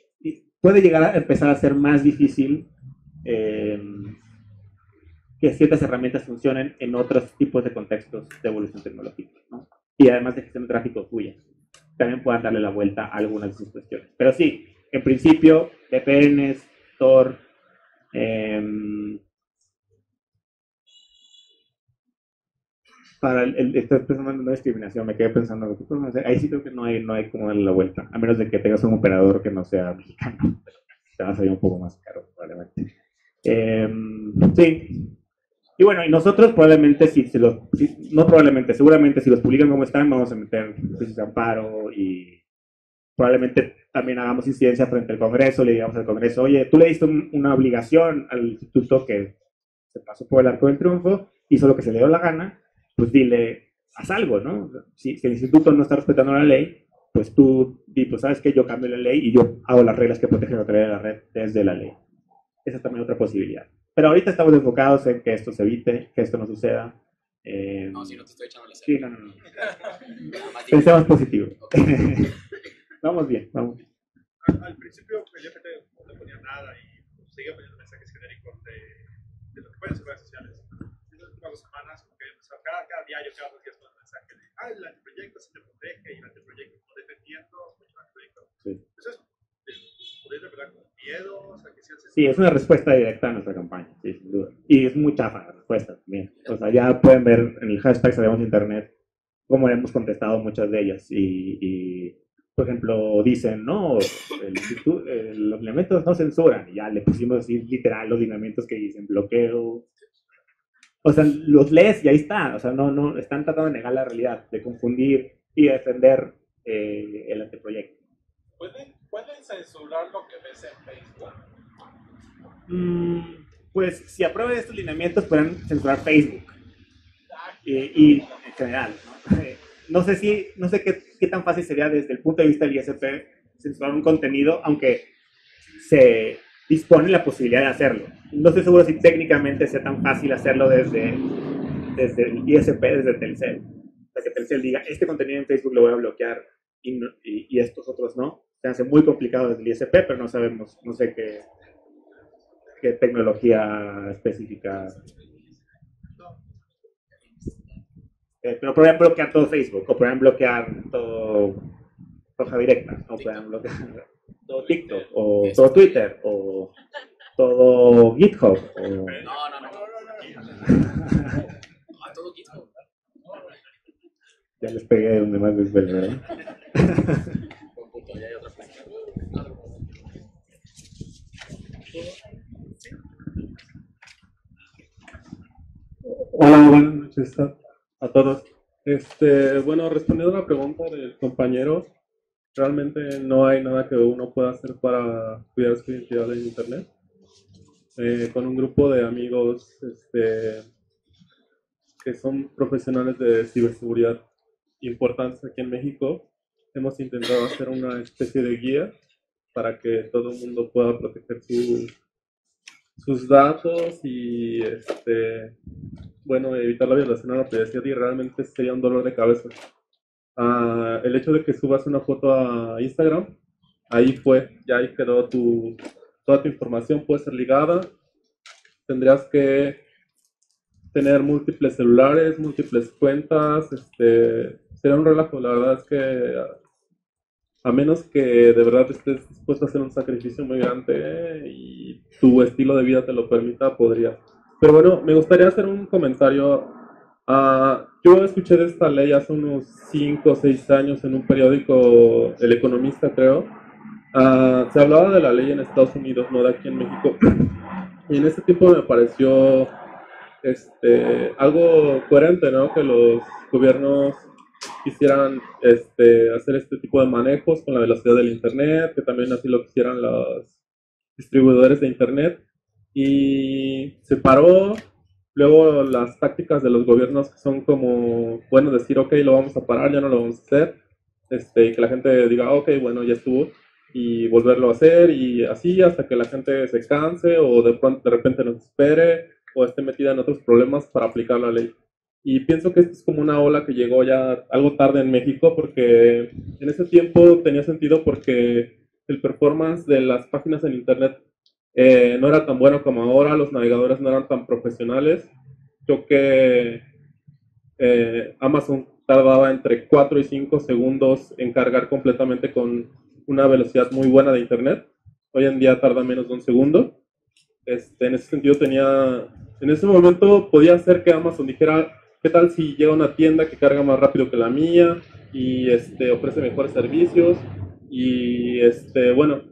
puede llegar a empezar a ser más difícil eh, que ciertas herramientas funcionen en otros tipos de contextos de evolución tecnológica, ¿no? Y además de gestión de tráfico también puedan darle la vuelta a algunas de sus cuestiones. Pero sí, en principio, VPNs, Tor, eh, para el, estoy pensando en una discriminación, me quedé pensando, ahí sí creo que no hay, no hay como darle la vuelta, a menos de que tengas un operador que no sea mexicano, te va a salir un poco más caro probablemente. Em, sí, y bueno, y nosotros probablemente, si, si los, no probablemente, seguramente si los publican como están, vamos a meter juicios de amparo y probablemente también hagamos incidencia frente al Congreso, le digamos al Congreso, oye, tú le diste una obligación al instituto que se pasó por el arco del triunfo, hizo lo que se le dio la gana, pues dile, haz algo, ¿no? Si, el instituto no está respetando la ley, pues tú di, pues sabes que yo cambio la ley y yo hago las reglas que protegen la autoridad de la red desde la ley. Esa es también otra posibilidad. Pero ahorita estamos enfocados en que esto se evite, que esto no suceda. Eh, no, si no te estoy echando la Sí, no, no, no. Pensemos positivo. *laughs* vamos bien, vamos. Al, principio el IFT no le ponía nada y seguía poniendo mensajes genéricos de, de lo que pueden ser redes sociales. Hace semanas cada, cada día yo cada dos días con el mensaje de, ah, el anteproyecto se te protege y el anteproyecto no defendiendo mucho el anteproyecto. Sí. Entonces, ¿podría interpretar con miedo? O sea, que si hace... Sí, es una respuesta directa a nuestra campaña, sí, sin duda. Y es muy chafa la respuesta también. O sea, ya pueden ver en el hashtag Sabemos Internet cómo hemos contestado muchas de ellas. Y, y por ejemplo, dicen, no, el, los lineamientos no censuran. Y ya le pusimos así literal los lineamientos que dicen bloqueo, o sea, los lees y ahí está. O sea, no, no, están tratando de negar la realidad, de confundir y defender eh, el anteproyecto. ¿Pueden, ¿Pueden censurar lo que ves en Facebook? Mm, pues si aprueban estos lineamientos pueden censurar Facebook. y en general, ¿no? no sé si, no sé qué, qué, tan fácil sería desde el punto de vista del ISP censurar un contenido, aunque se dispone la posibilidad de hacerlo. No estoy seguro si técnicamente sea tan fácil hacerlo desde, desde el ISP, desde Telcel. O sea, que Telcel diga, este contenido en Facebook lo voy a bloquear y, y, estos otros no. Se hace muy complicado desde el ISP, pero no sabemos, no sé qué, qué tecnología específica. Eh, pero podrían bloquear todo Facebook, o podrían bloquear todo roja directa, o podrían bloquear todo TikTok, o todo Twitter, o todo GitHub. O... No, no, no. *laughs* A todo GitHub. Ya les pegué donde más les duele, ¿verdad? Hola, buenas noches a, todos. Este, bueno, respondiendo a la pregunta del compañero, realmente no hay nada que uno pueda hacer para cuidar su identidad en Internet. Eh, con un grupo de amigos este, que son profesionales de ciberseguridad importantes aquí en México, hemos intentado hacer una especie de guía para que todo el mundo pueda proteger sus datos y este, bueno, evitar la violación a la privacidad y realmente sería un dolor de cabeza. El hecho de que subas una foto a Instagram, ahí fue, ya ahí quedó tu, toda tu información, puede ser ligada. Tendrías que tener múltiples celulares, múltiples cuentas, este, sería un relajo, la verdad es que a menos que de verdad estés dispuesto a hacer un sacrificio muy grande y tu estilo de vida te lo permita, podría. Pero bueno, me gustaría hacer un comentario Uh, yo escuché de esta ley hace unos 5 o 6 años en un periódico, El Economista creo. Uh, se hablaba de la ley en Estados Unidos, no de aquí en México. *clears throat* Y en ese tiempo me pareció este, algo coherente, ¿no? Que los gobiernos quisieran este, hacer este tipo de manejos con la velocidad del Internet, que también así lo quisieran los distribuidores de Internet. Y se paró, Luego las tácticas de los gobiernos que son como, bueno, decir, ok, lo vamos a parar, ya no lo vamos a hacer, este, y que la gente diga, ok, bueno, ya estuvo, y volverlo a hacer, y así hasta que la gente se canse o de, pronto, de repente nos espere o esté metida en otros problemas para aplicar la ley. Y pienso que esto es como una ola que llegó ya algo tarde en México porque en ese tiempo tenía sentido porque el performance de las páginas en Internet eh, no era tan bueno como ahora, los navegadores no eran tan profesionales. Creo que eh, Amazon tardaba entre 4 y 5 segundos en cargar completamente con una velocidad muy buena de Internet. Hoy en día tarda menos de un segundo. Este, en ese sentido tenía, en ese momento podía hacer que Amazon dijera, ¿qué tal si llega una tienda que carga más rápido que la mía y este, ofrece mejores servicios? Y este, bueno,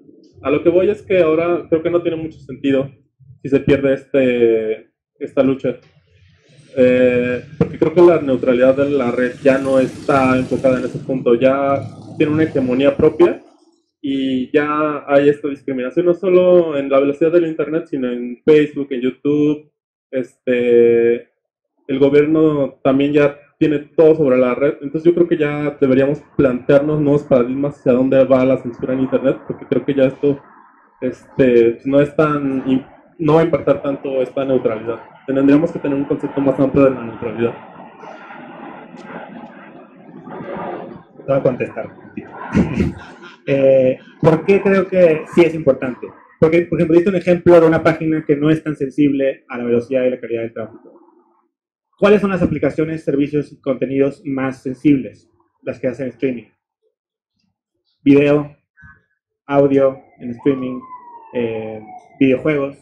a lo que voy es que ahora creo que no tiene mucho sentido si se pierde este, esta lucha. Eh, porque creo que la neutralidad de la red ya no está enfocada en ese punto, ya tiene una hegemonía propia y ya hay esta discriminación no solo en la velocidad del internet, sino en Facebook, en YouTube, este, el gobierno también ya tiene todo sobre la red, entonces yo creo que ya deberíamos plantearnos nuevos paradigmas hacia dónde va la censura en internet, porque creo que ya esto este, no es tan, no va a impactar tanto esta neutralidad. Tendríamos que tener un concepto más amplio de la neutralidad. Voy a contestar. Eh, ¿Por qué creo que sí es importante? Porque, por ejemplo, diste un ejemplo de una página que no es tan sensible a la velocidad y la calidad del tráfico. ¿Cuáles son las aplicaciones, servicios y contenidos más sensibles? Las que hacen streaming. Video, audio en streaming, eh, videojuegos,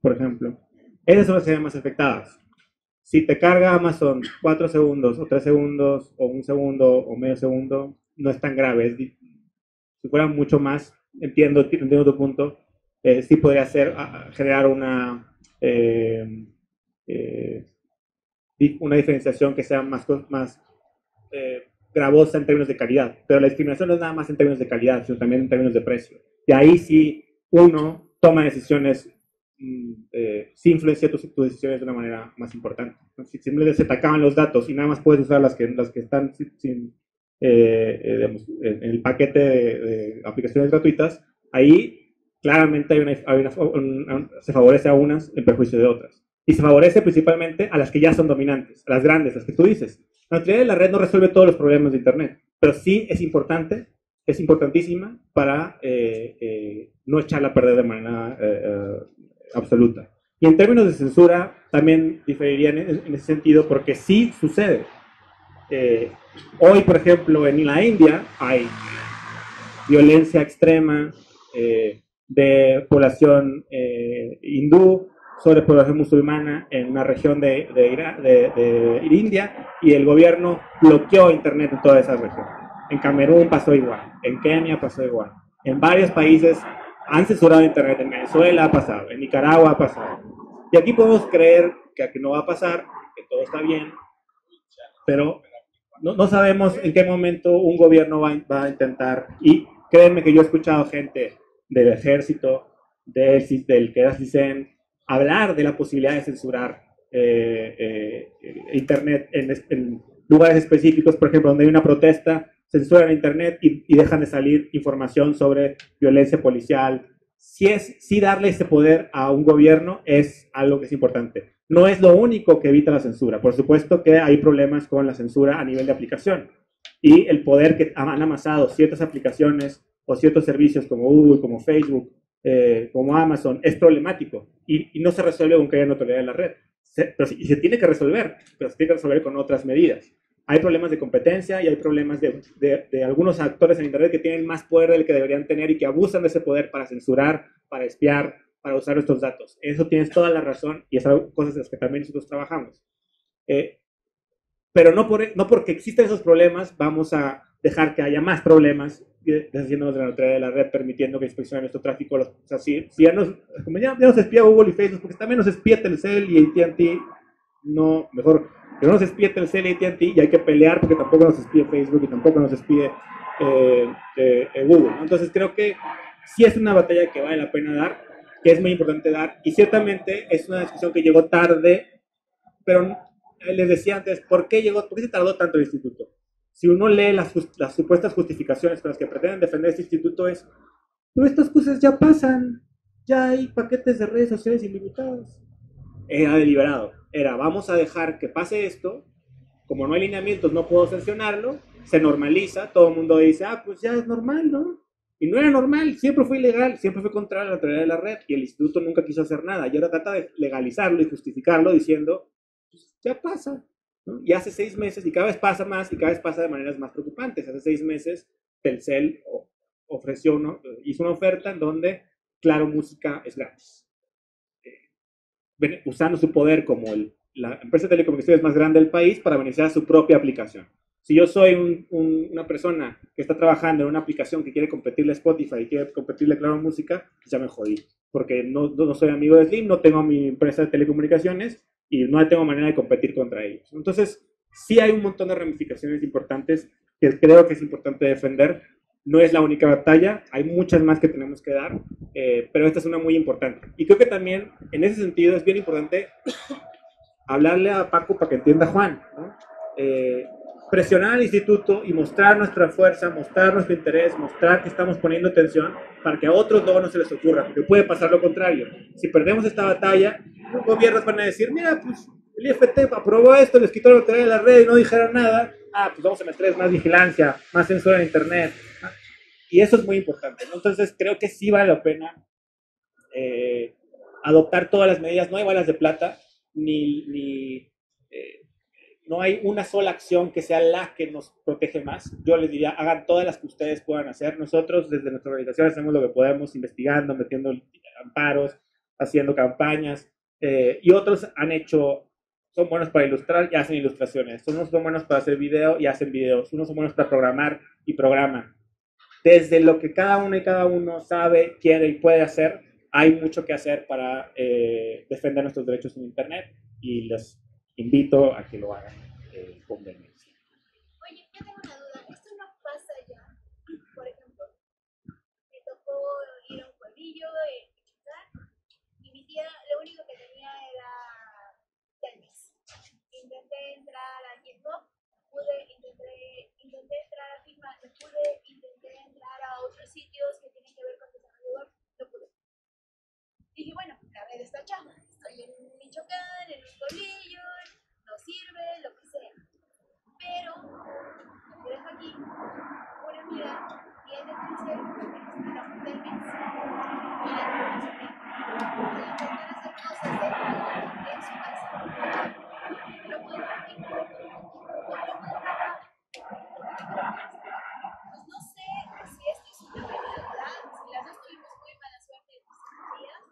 por ejemplo. Esas son las que más afectadas. Si te carga Amazon 4 segundos o 3 segundos o un segundo o medio segundo, no es tan grave. Si fuera mucho más, entiendo, entiendo tu punto, eh, sí podría ser, generar una, eh, eh, una diferenciación que sea más, más gravosa en términos de calidad. Pero la discriminación no es nada más en términos de calidad, sino también en términos de precio. Y ahí sí uno toma decisiones Mm, eh, sí influencia tus, decisiones de una manera más importante. Si simplemente se te acaban los datos y nada más puedes usar las que, las que están sin, eh, eh, en el paquete de, aplicaciones gratuitas, ahí claramente hay una, se favorece a unas en perjuicio de otras. Y se favorece principalmente a las que ya son dominantes, a las grandes, las que tú dices. La neutralidad de la red no resuelve todos los problemas de Internet, pero sí es importante, es importantísima para no echarla a perder de manera absoluta. Y en términos de censura, también diferirían en, ese sentido, porque sí sucede. Hoy, por ejemplo, en la India hay violencia extrema eh, de población eh, hindú sobre población musulmana en una región de, de, de, India y el gobierno bloqueó Internet en toda esa región. En Camerún pasó igual, en Kenia pasó igual. En varios países han censurado Internet en Venezuela, ha pasado, en Nicaragua ha pasado. Y aquí podemos creer que aquí no va a pasar, que todo está bien, pero no, sabemos en qué momento un gobierno va, a intentar, y créanme que yo he escuchado gente del ejército, del, del que era CISEN, hablar de la posibilidad de censurar eh, eh, Internet en, lugares específicos, por ejemplo, donde hay una protesta, censuran Internet y, dejan de salir información sobre violencia policial. Si, es, si darle ese poder a un gobierno es algo que es importante. No es lo único que evita la censura. Por supuesto que hay problemas con la censura a nivel de aplicación. Y el poder que han amasado ciertas aplicaciones o ciertos servicios como Google, como Facebook, eh, como Amazon, es problemático. Y, no se resuelve aunque haya neutralidad en la red. pero, y se tiene que resolver, pero se tiene que resolver con otras medidas hay problemas de competencia y hay problemas de, de, algunos actores en Internet que tienen más poder del que deberían tener y que abusan de ese poder para censurar, para espiar, para usar nuestros datos. Eso tienes toda la razón y es algo, cosas en las que también nosotros trabajamos. Eh, pero no, por, no porque existen esos problemas vamos a dejar que haya más problemas deshaciéndonos de la neutralidad de la red, permitiendo que inspeccionen nuestro tráfico. o sea, si, ya, nos, como ya, nos espía Google y Facebook, porque también nos espía Telcel y AT&T, no, mejor que no nos espíe Telcel y AT&T y hay que pelear porque tampoco nos espíe Facebook y tampoco nos espíe eh, eh, Google. Entonces creo que sí es una batalla que vale la pena dar, que es muy importante dar y ciertamente es una discusión que llegó tarde, pero les decía antes, ¿por qué llegó, por qué se tardó tanto el instituto? Si uno lee las, las supuestas justificaciones con las que pretenden defender este instituto es, pero estas cosas ya pasan, ya hay paquetes de redes sociales ilimitados. Era deliberado era vamos a dejar que pase esto como no hay lineamientos, no puedo sancionarlo, se normaliza, todo el mundo dice, ah, pues ya es normal, ¿no? Y no era normal, siempre fue ilegal, siempre fue contra la autoridad de la red y el instituto nunca quiso hacer nada. Y ahora trata de legalizarlo y justificarlo diciendo, pues ya pasa. ¿no? Y hace seis meses, y cada vez pasa más, y cada vez pasa de maneras más preocupantes. Hace seis meses, Telcel ofreció, uno, hizo una oferta en donde Claro Música es gratis. Eh, usando su poder como el, la empresa de telecomunicaciones más grande del país para beneficiar su propia aplicación. Si yo soy un, una persona que está trabajando en una aplicación que quiere competirle a Spotify y quiere competirle a Claro Música, pues ya me jodí. Porque no, no, soy amigo de Slim, no tengo mi empresa de telecomunicaciones y no tengo manera de competir contra ellos. Entonces, sí hay un montón de ramificaciones importantes que creo que es importante defender. No es la única batalla, hay muchas más que tenemos que dar, eh, pero esta es una muy importante. Y creo que también, en ese sentido, es bien importante hablarle a Paco para que entienda Juan. ¿no? Eh, presionar al instituto y mostrar nuestra fuerza, mostrar nuestro interés, mostrar que estamos poniendo atención para que a otros luego no se les ocurra, porque puede pasar lo contrario. Si perdemos esta batalla, los gobiernos van a decir, mira, pues el IFT aprobó esto, les quitó la autoridad de la red y no dijeron nada, ah, pues vamos a meterles más vigilancia, más censura en Internet. Y eso es muy importante. Entonces creo que sí vale la pena eh, adoptar todas las medidas, no hay balas de plata, ni, ni eh, no hay una sola acción que sea la que nos protege más. Yo les diría, hagan todas las que ustedes puedan hacer. Nosotros desde nuestra organización hacemos lo que podemos, investigando, metiendo amparos, haciendo campañas. Eh, y otros han hecho, son buenos para ilustrar y hacen ilustraciones. Son buenos para hacer video y hacen videos. Son buenos para programar y programan. Desde lo que cada uno y cada uno sabe, quiere y puede hacer, hay mucho que hacer para eh, defender nuestros derechos en Internet y les invito a que lo hagan eh, con vehemencia. Oye, yo tengo una duda. ¿Esto no pasa ya? Por ejemplo, me tocó ir a un pueblillo, eh, y mi tía lo único que tenía era tenis. Intenté entrar a Kitpop, pude, intenté, intenté entrar a Figma, no pude, intenté entrar a otros sitios que tienen que ver con desarrollo web, no pude. Dije, bueno, la red está chama, estoy en Michoacán, en un pueblillo, no sirve, lo que sea. Pero, te dejo aquí, una amiga tiene Telcel, está Telmex, y intentar hacer cosas de en su casa. No puedo aquí, no puedo grabar. Pues no sé si esto es una realidad, si las dos tuvimos muy mala suerte en estos días,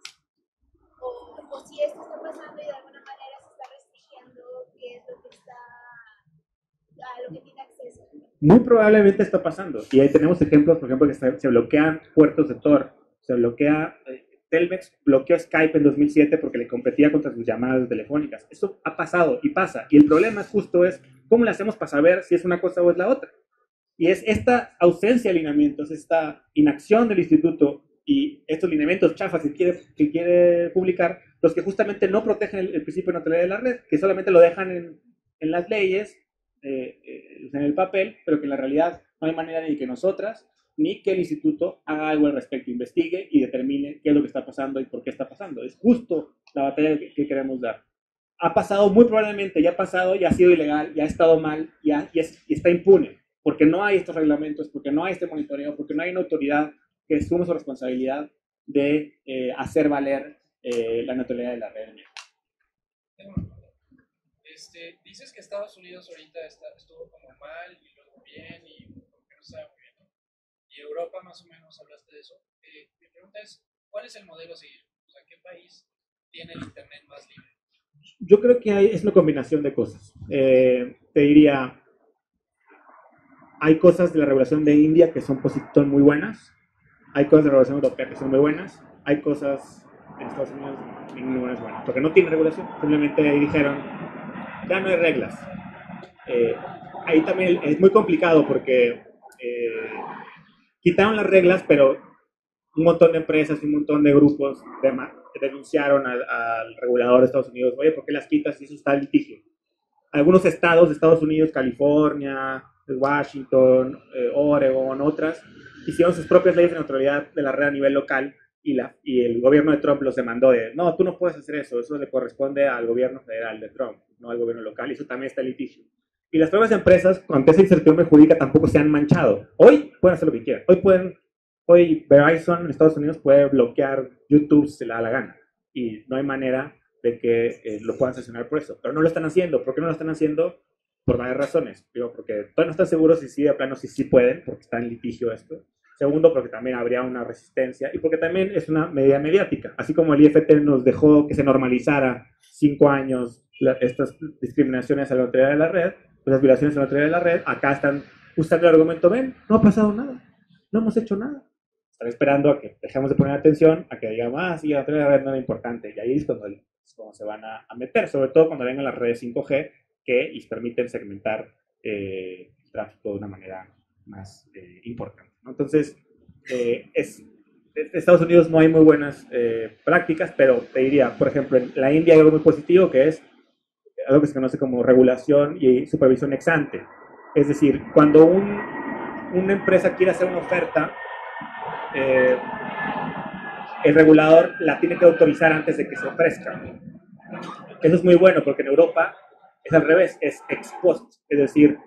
o, o si esto está pasando y de alguna manera se está restringiendo qué es lo que está, a lo que tiene acceso. Muy probablemente está pasando. Y ahí tenemos ejemplos, por ejemplo, que se, bloquean puertos de Tor, se bloquea, eh, Telmex bloqueó Skype en 2007 porque le competía contra sus llamadas telefónicas. Eso ha pasado y pasa. Y el problema justo es cómo le hacemos para saber si es una cosa o es la otra. Y es esta ausencia de lineamientos, esta inacción del instituto y estos lineamientos chafas que quiere, que quiere publicar, los que justamente no protegen el, el principio neutralidad de la red, que solamente lo dejan en, en las leyes, eh, eh, en el papel, pero que en la realidad no hay manera ni que nosotras ni que el instituto haga algo al respecto, investigue y determine qué es lo que está pasando y por qué está pasando. Es justo la batalla que, que queremos dar. Ha pasado muy probablemente, ya ha pasado, ya ha sido ilegal, ya ha estado mal, ya, es, está impune, porque no hay estos reglamentos, porque no hay este monitoreo, porque no hay una autoridad que asume su responsabilidad de eh, hacer valer eh, la neutralidad de la red. Este, dices que Estados Unidos ahorita está, estuvo como mal y luego bien y como que no sabe muy bien, ¿no? Y Europa más o menos hablaste de eso. Eh, mi pregunta es, ¿cuál es el modelo a seguir? O sea, ¿qué país tiene el Internet más libre? Yo creo que hay, es una combinación de cosas. Eh, te diría, hay cosas de la regulación de India que son, posi- son muy buenas, hay cosas de la regulación europea que son muy buenas, hay cosas en Estados Unidos ninguna es buena, porque no tienen regulación, simplemente ahí dijeron, ya no hay reglas. Eh, ahí también es muy complicado porque eh, quitaron las reglas, pero un montón de empresas y un montón de grupos denunciaron al, regulador de Estados Unidos, oye, ¿por qué las quitas si eso está litigio? Algunos estados de Estados Unidos, California, Washington, eh, Oregon, otras, hicieron sus propias leyes de neutralidad de la red a nivel local y, la, y el gobierno de Trump los demandó de, no, tú no puedes hacer eso, eso le corresponde al gobierno federal de Trump, no al gobierno local, y eso también está litigio. Y las propias empresas, con esa incertidumbre jurídica, tampoco se han manchado. Hoy pueden hacer lo que quieran. Hoy pueden, hoy Verizon en Estados Unidos puede bloquear YouTube si le da la gana. Y no hay manera de que eh, lo puedan sancionar por eso. Pero no lo están haciendo. ¿Por qué no lo están haciendo? Por varias razones. Digo, porque todavía no están seguros si sí, de plano, si sí pueden, porque está en litigio esto. Segundo, porque también habría una resistencia y porque también es una medida mediática. Así como el IFT nos dejó que se normalizara cinco años estas discriminaciones a la autoridad de la red, pues las violaciones a la autoridad de la red, acá están usando el argumento, ven, no ha pasado nada, no hemos hecho nada. Están esperando a que dejemos de poner atención, a que digamos, ah, sí, la autoridad de la red no era importante. Y ahí es cuando, es cuando se van a, a meter, sobre todo cuando vengan las redes 5G que les permiten segmentar eh, el tráfico de una manera más eh, importante. Entonces, eh, es, en Estados Unidos no hay muy buenas eh, prácticas, pero te diría, por ejemplo, en la India hay algo muy positivo que es algo que se conoce como regulación y supervisión ex ante. Es decir, cuando un- una empresa quiere hacer una oferta, eh, el regulador la tiene que autorizar antes de que se ofrezca. Eso es muy bueno porque en Europa es al revés, es ex post. Es decir,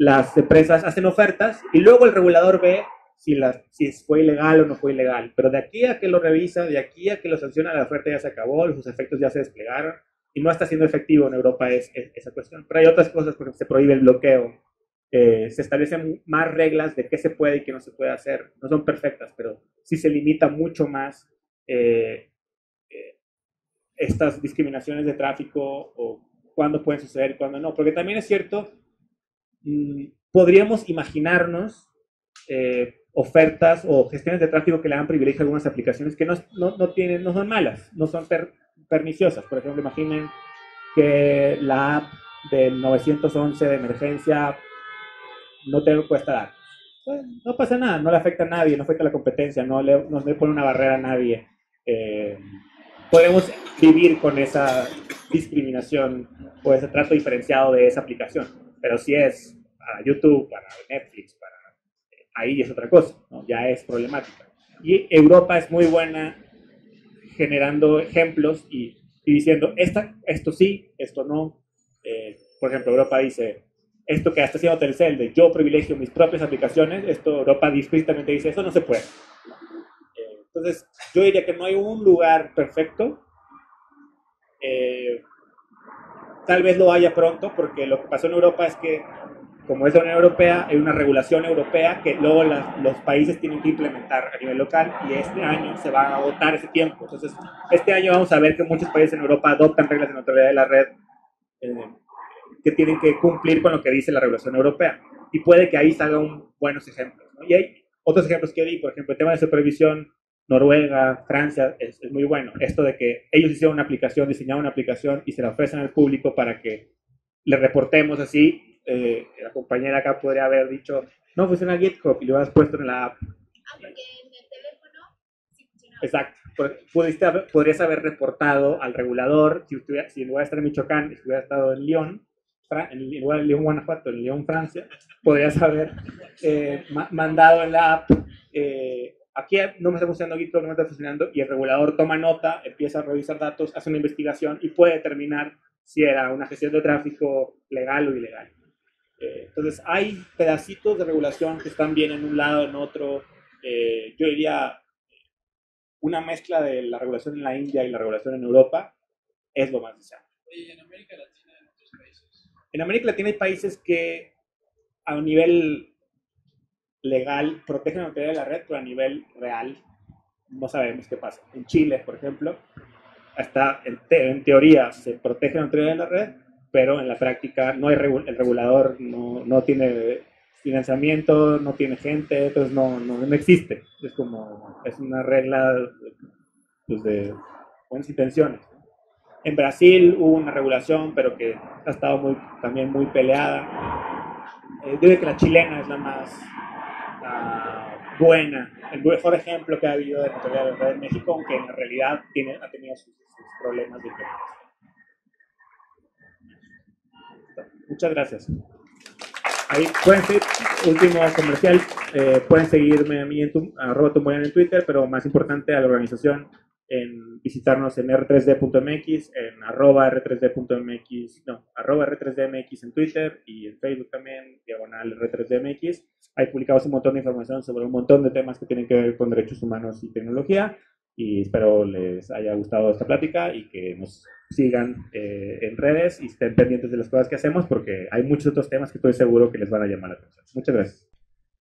las empresas hacen ofertas y luego el regulador ve si, la, si fue ilegal o no fue ilegal. Pero de aquí a que lo revisa, de aquí a que lo sanciona, la oferta ya se acabó, sus efectos ya se desplegaron y no está siendo efectivo en Europa es, es- esa cuestión. Pero hay otras cosas, por ejemplo, se prohíbe el bloqueo, eh, se establecen más reglas de qué se puede y qué no se puede hacer. No son perfectas, pero sí se limita mucho más eh, eh, estas discriminaciones de tráfico o cuándo pueden suceder y cuándo no. Porque también es cierto, podríamos imaginarnos eh, ofertas o gestiones de tráfico que le dan privilegio a algunas aplicaciones que no, no, no tienen, no son malas, no son per- perniciosas. Por ejemplo, imaginen que la app del 911 de emergencia no te cuesta datos. Pues, no pasa nada, no le afecta a nadie, no afecta a la competencia, no le, no le pone una barrera a nadie. Eh, podemos vivir con esa discriminación o ese trato diferenciado de esa aplicación. Pero si es para YouTube, para Netflix, para ahí es otra cosa, ¿no? ya es problemática. Y Europa es muy buena generando ejemplos y, y diciendo, esta, esto sí, esto no. Eh, por ejemplo, Europa dice, esto que está haciendo Telcel, de yo privilegio mis propias aplicaciones, esto Europa explícitamente dice, eso no se puede. Eh, entonces, yo diría que no hay un lugar perfecto. Eh, tal vez lo haya pronto, porque lo que pasó en Europa es que como es la Unión Europea, hay una regulación europea que luego los países tienen que implementar a nivel local y este año se va a agotar ese tiempo. Entonces, este año vamos a ver que muchos países en Europa adoptan reglas de neutralidad de la red eh, que tienen que cumplir con lo que dice la regulación europea. Y puede que ahí salgan buenos ejemplos. Y hay otros ejemplos que di, por ejemplo, el tema de supervisión, Noruega, Francia, es, es muy bueno. Esto de que ellos hicieron una aplicación, diseñaron una aplicación y se la ofrecen al público para que le reportemos así. eh, la compañera acá podría haber dicho, no funciona GitHub y lo has puesto en la app. Ah, porque en el teléfono sí funcionaba. Exacto. Pudiste haber- podrías haber reportado al regulador, si, si en lugar de estar en Michoacán, si hubiera estado en Lyon, en lugar de Lyon, Guanajuato, en Lyon, Francia, podrías haber eh, ma- mandado en la app, eh, aquí no me está funcionando GitHub, no me está funcionando, y el regulador toma nota, empieza a revisar datos, hace una investigación y puede determinar si era una gestión de tráfico legal o ilegal. Eh, entonces, hay pedacitos de regulación que están bien en un lado, en otro. Eh, yo diría, una mezcla de la regulación en la India y la regulación en Europa es lo más deseable. Oye, en América Latina, en otros países. En América Latina hay países que a nivel legal protegen la autoridad de la red, pero a nivel real no sabemos qué pasa. En Chile, por ejemplo, hasta en, te- en teoría se protege la autoridad de la red, pero en la práctica no hay regu- el regulador no, no tiene financiamiento, no tiene gente, entonces no, no, no existe. Es como, es una regla pues, de buenas intenciones. En Brasil hubo una regulación, pero que ha estado muy, también muy peleada. Eh, yo diría que la chilena es la más buena, el mejor ejemplo que ha habido de autoridad de red en México, aunque en realidad tiene, ha tenido sus, sus problemas implementación. Muchas gracias. Ahí pueden seguir, último comercial, eh, pueden seguirme a mí en tu, arroba en Twitter, pero más importante a la organización en visitarnos en r3d.mx, en arroba r3d.mx, no, arroba r3dmx en Twitter y en Facebook también, diagonal r3dmx. Ahí publicamos un montón de información sobre un montón de temas que tienen que ver con derechos humanos y tecnología. Y espero les haya gustado esta plática y que nos sigan eh, en redes y estén pendientes de las cosas que hacemos porque hay muchos otros temas que estoy seguro que les van a llamar la atención. Muchas gracias.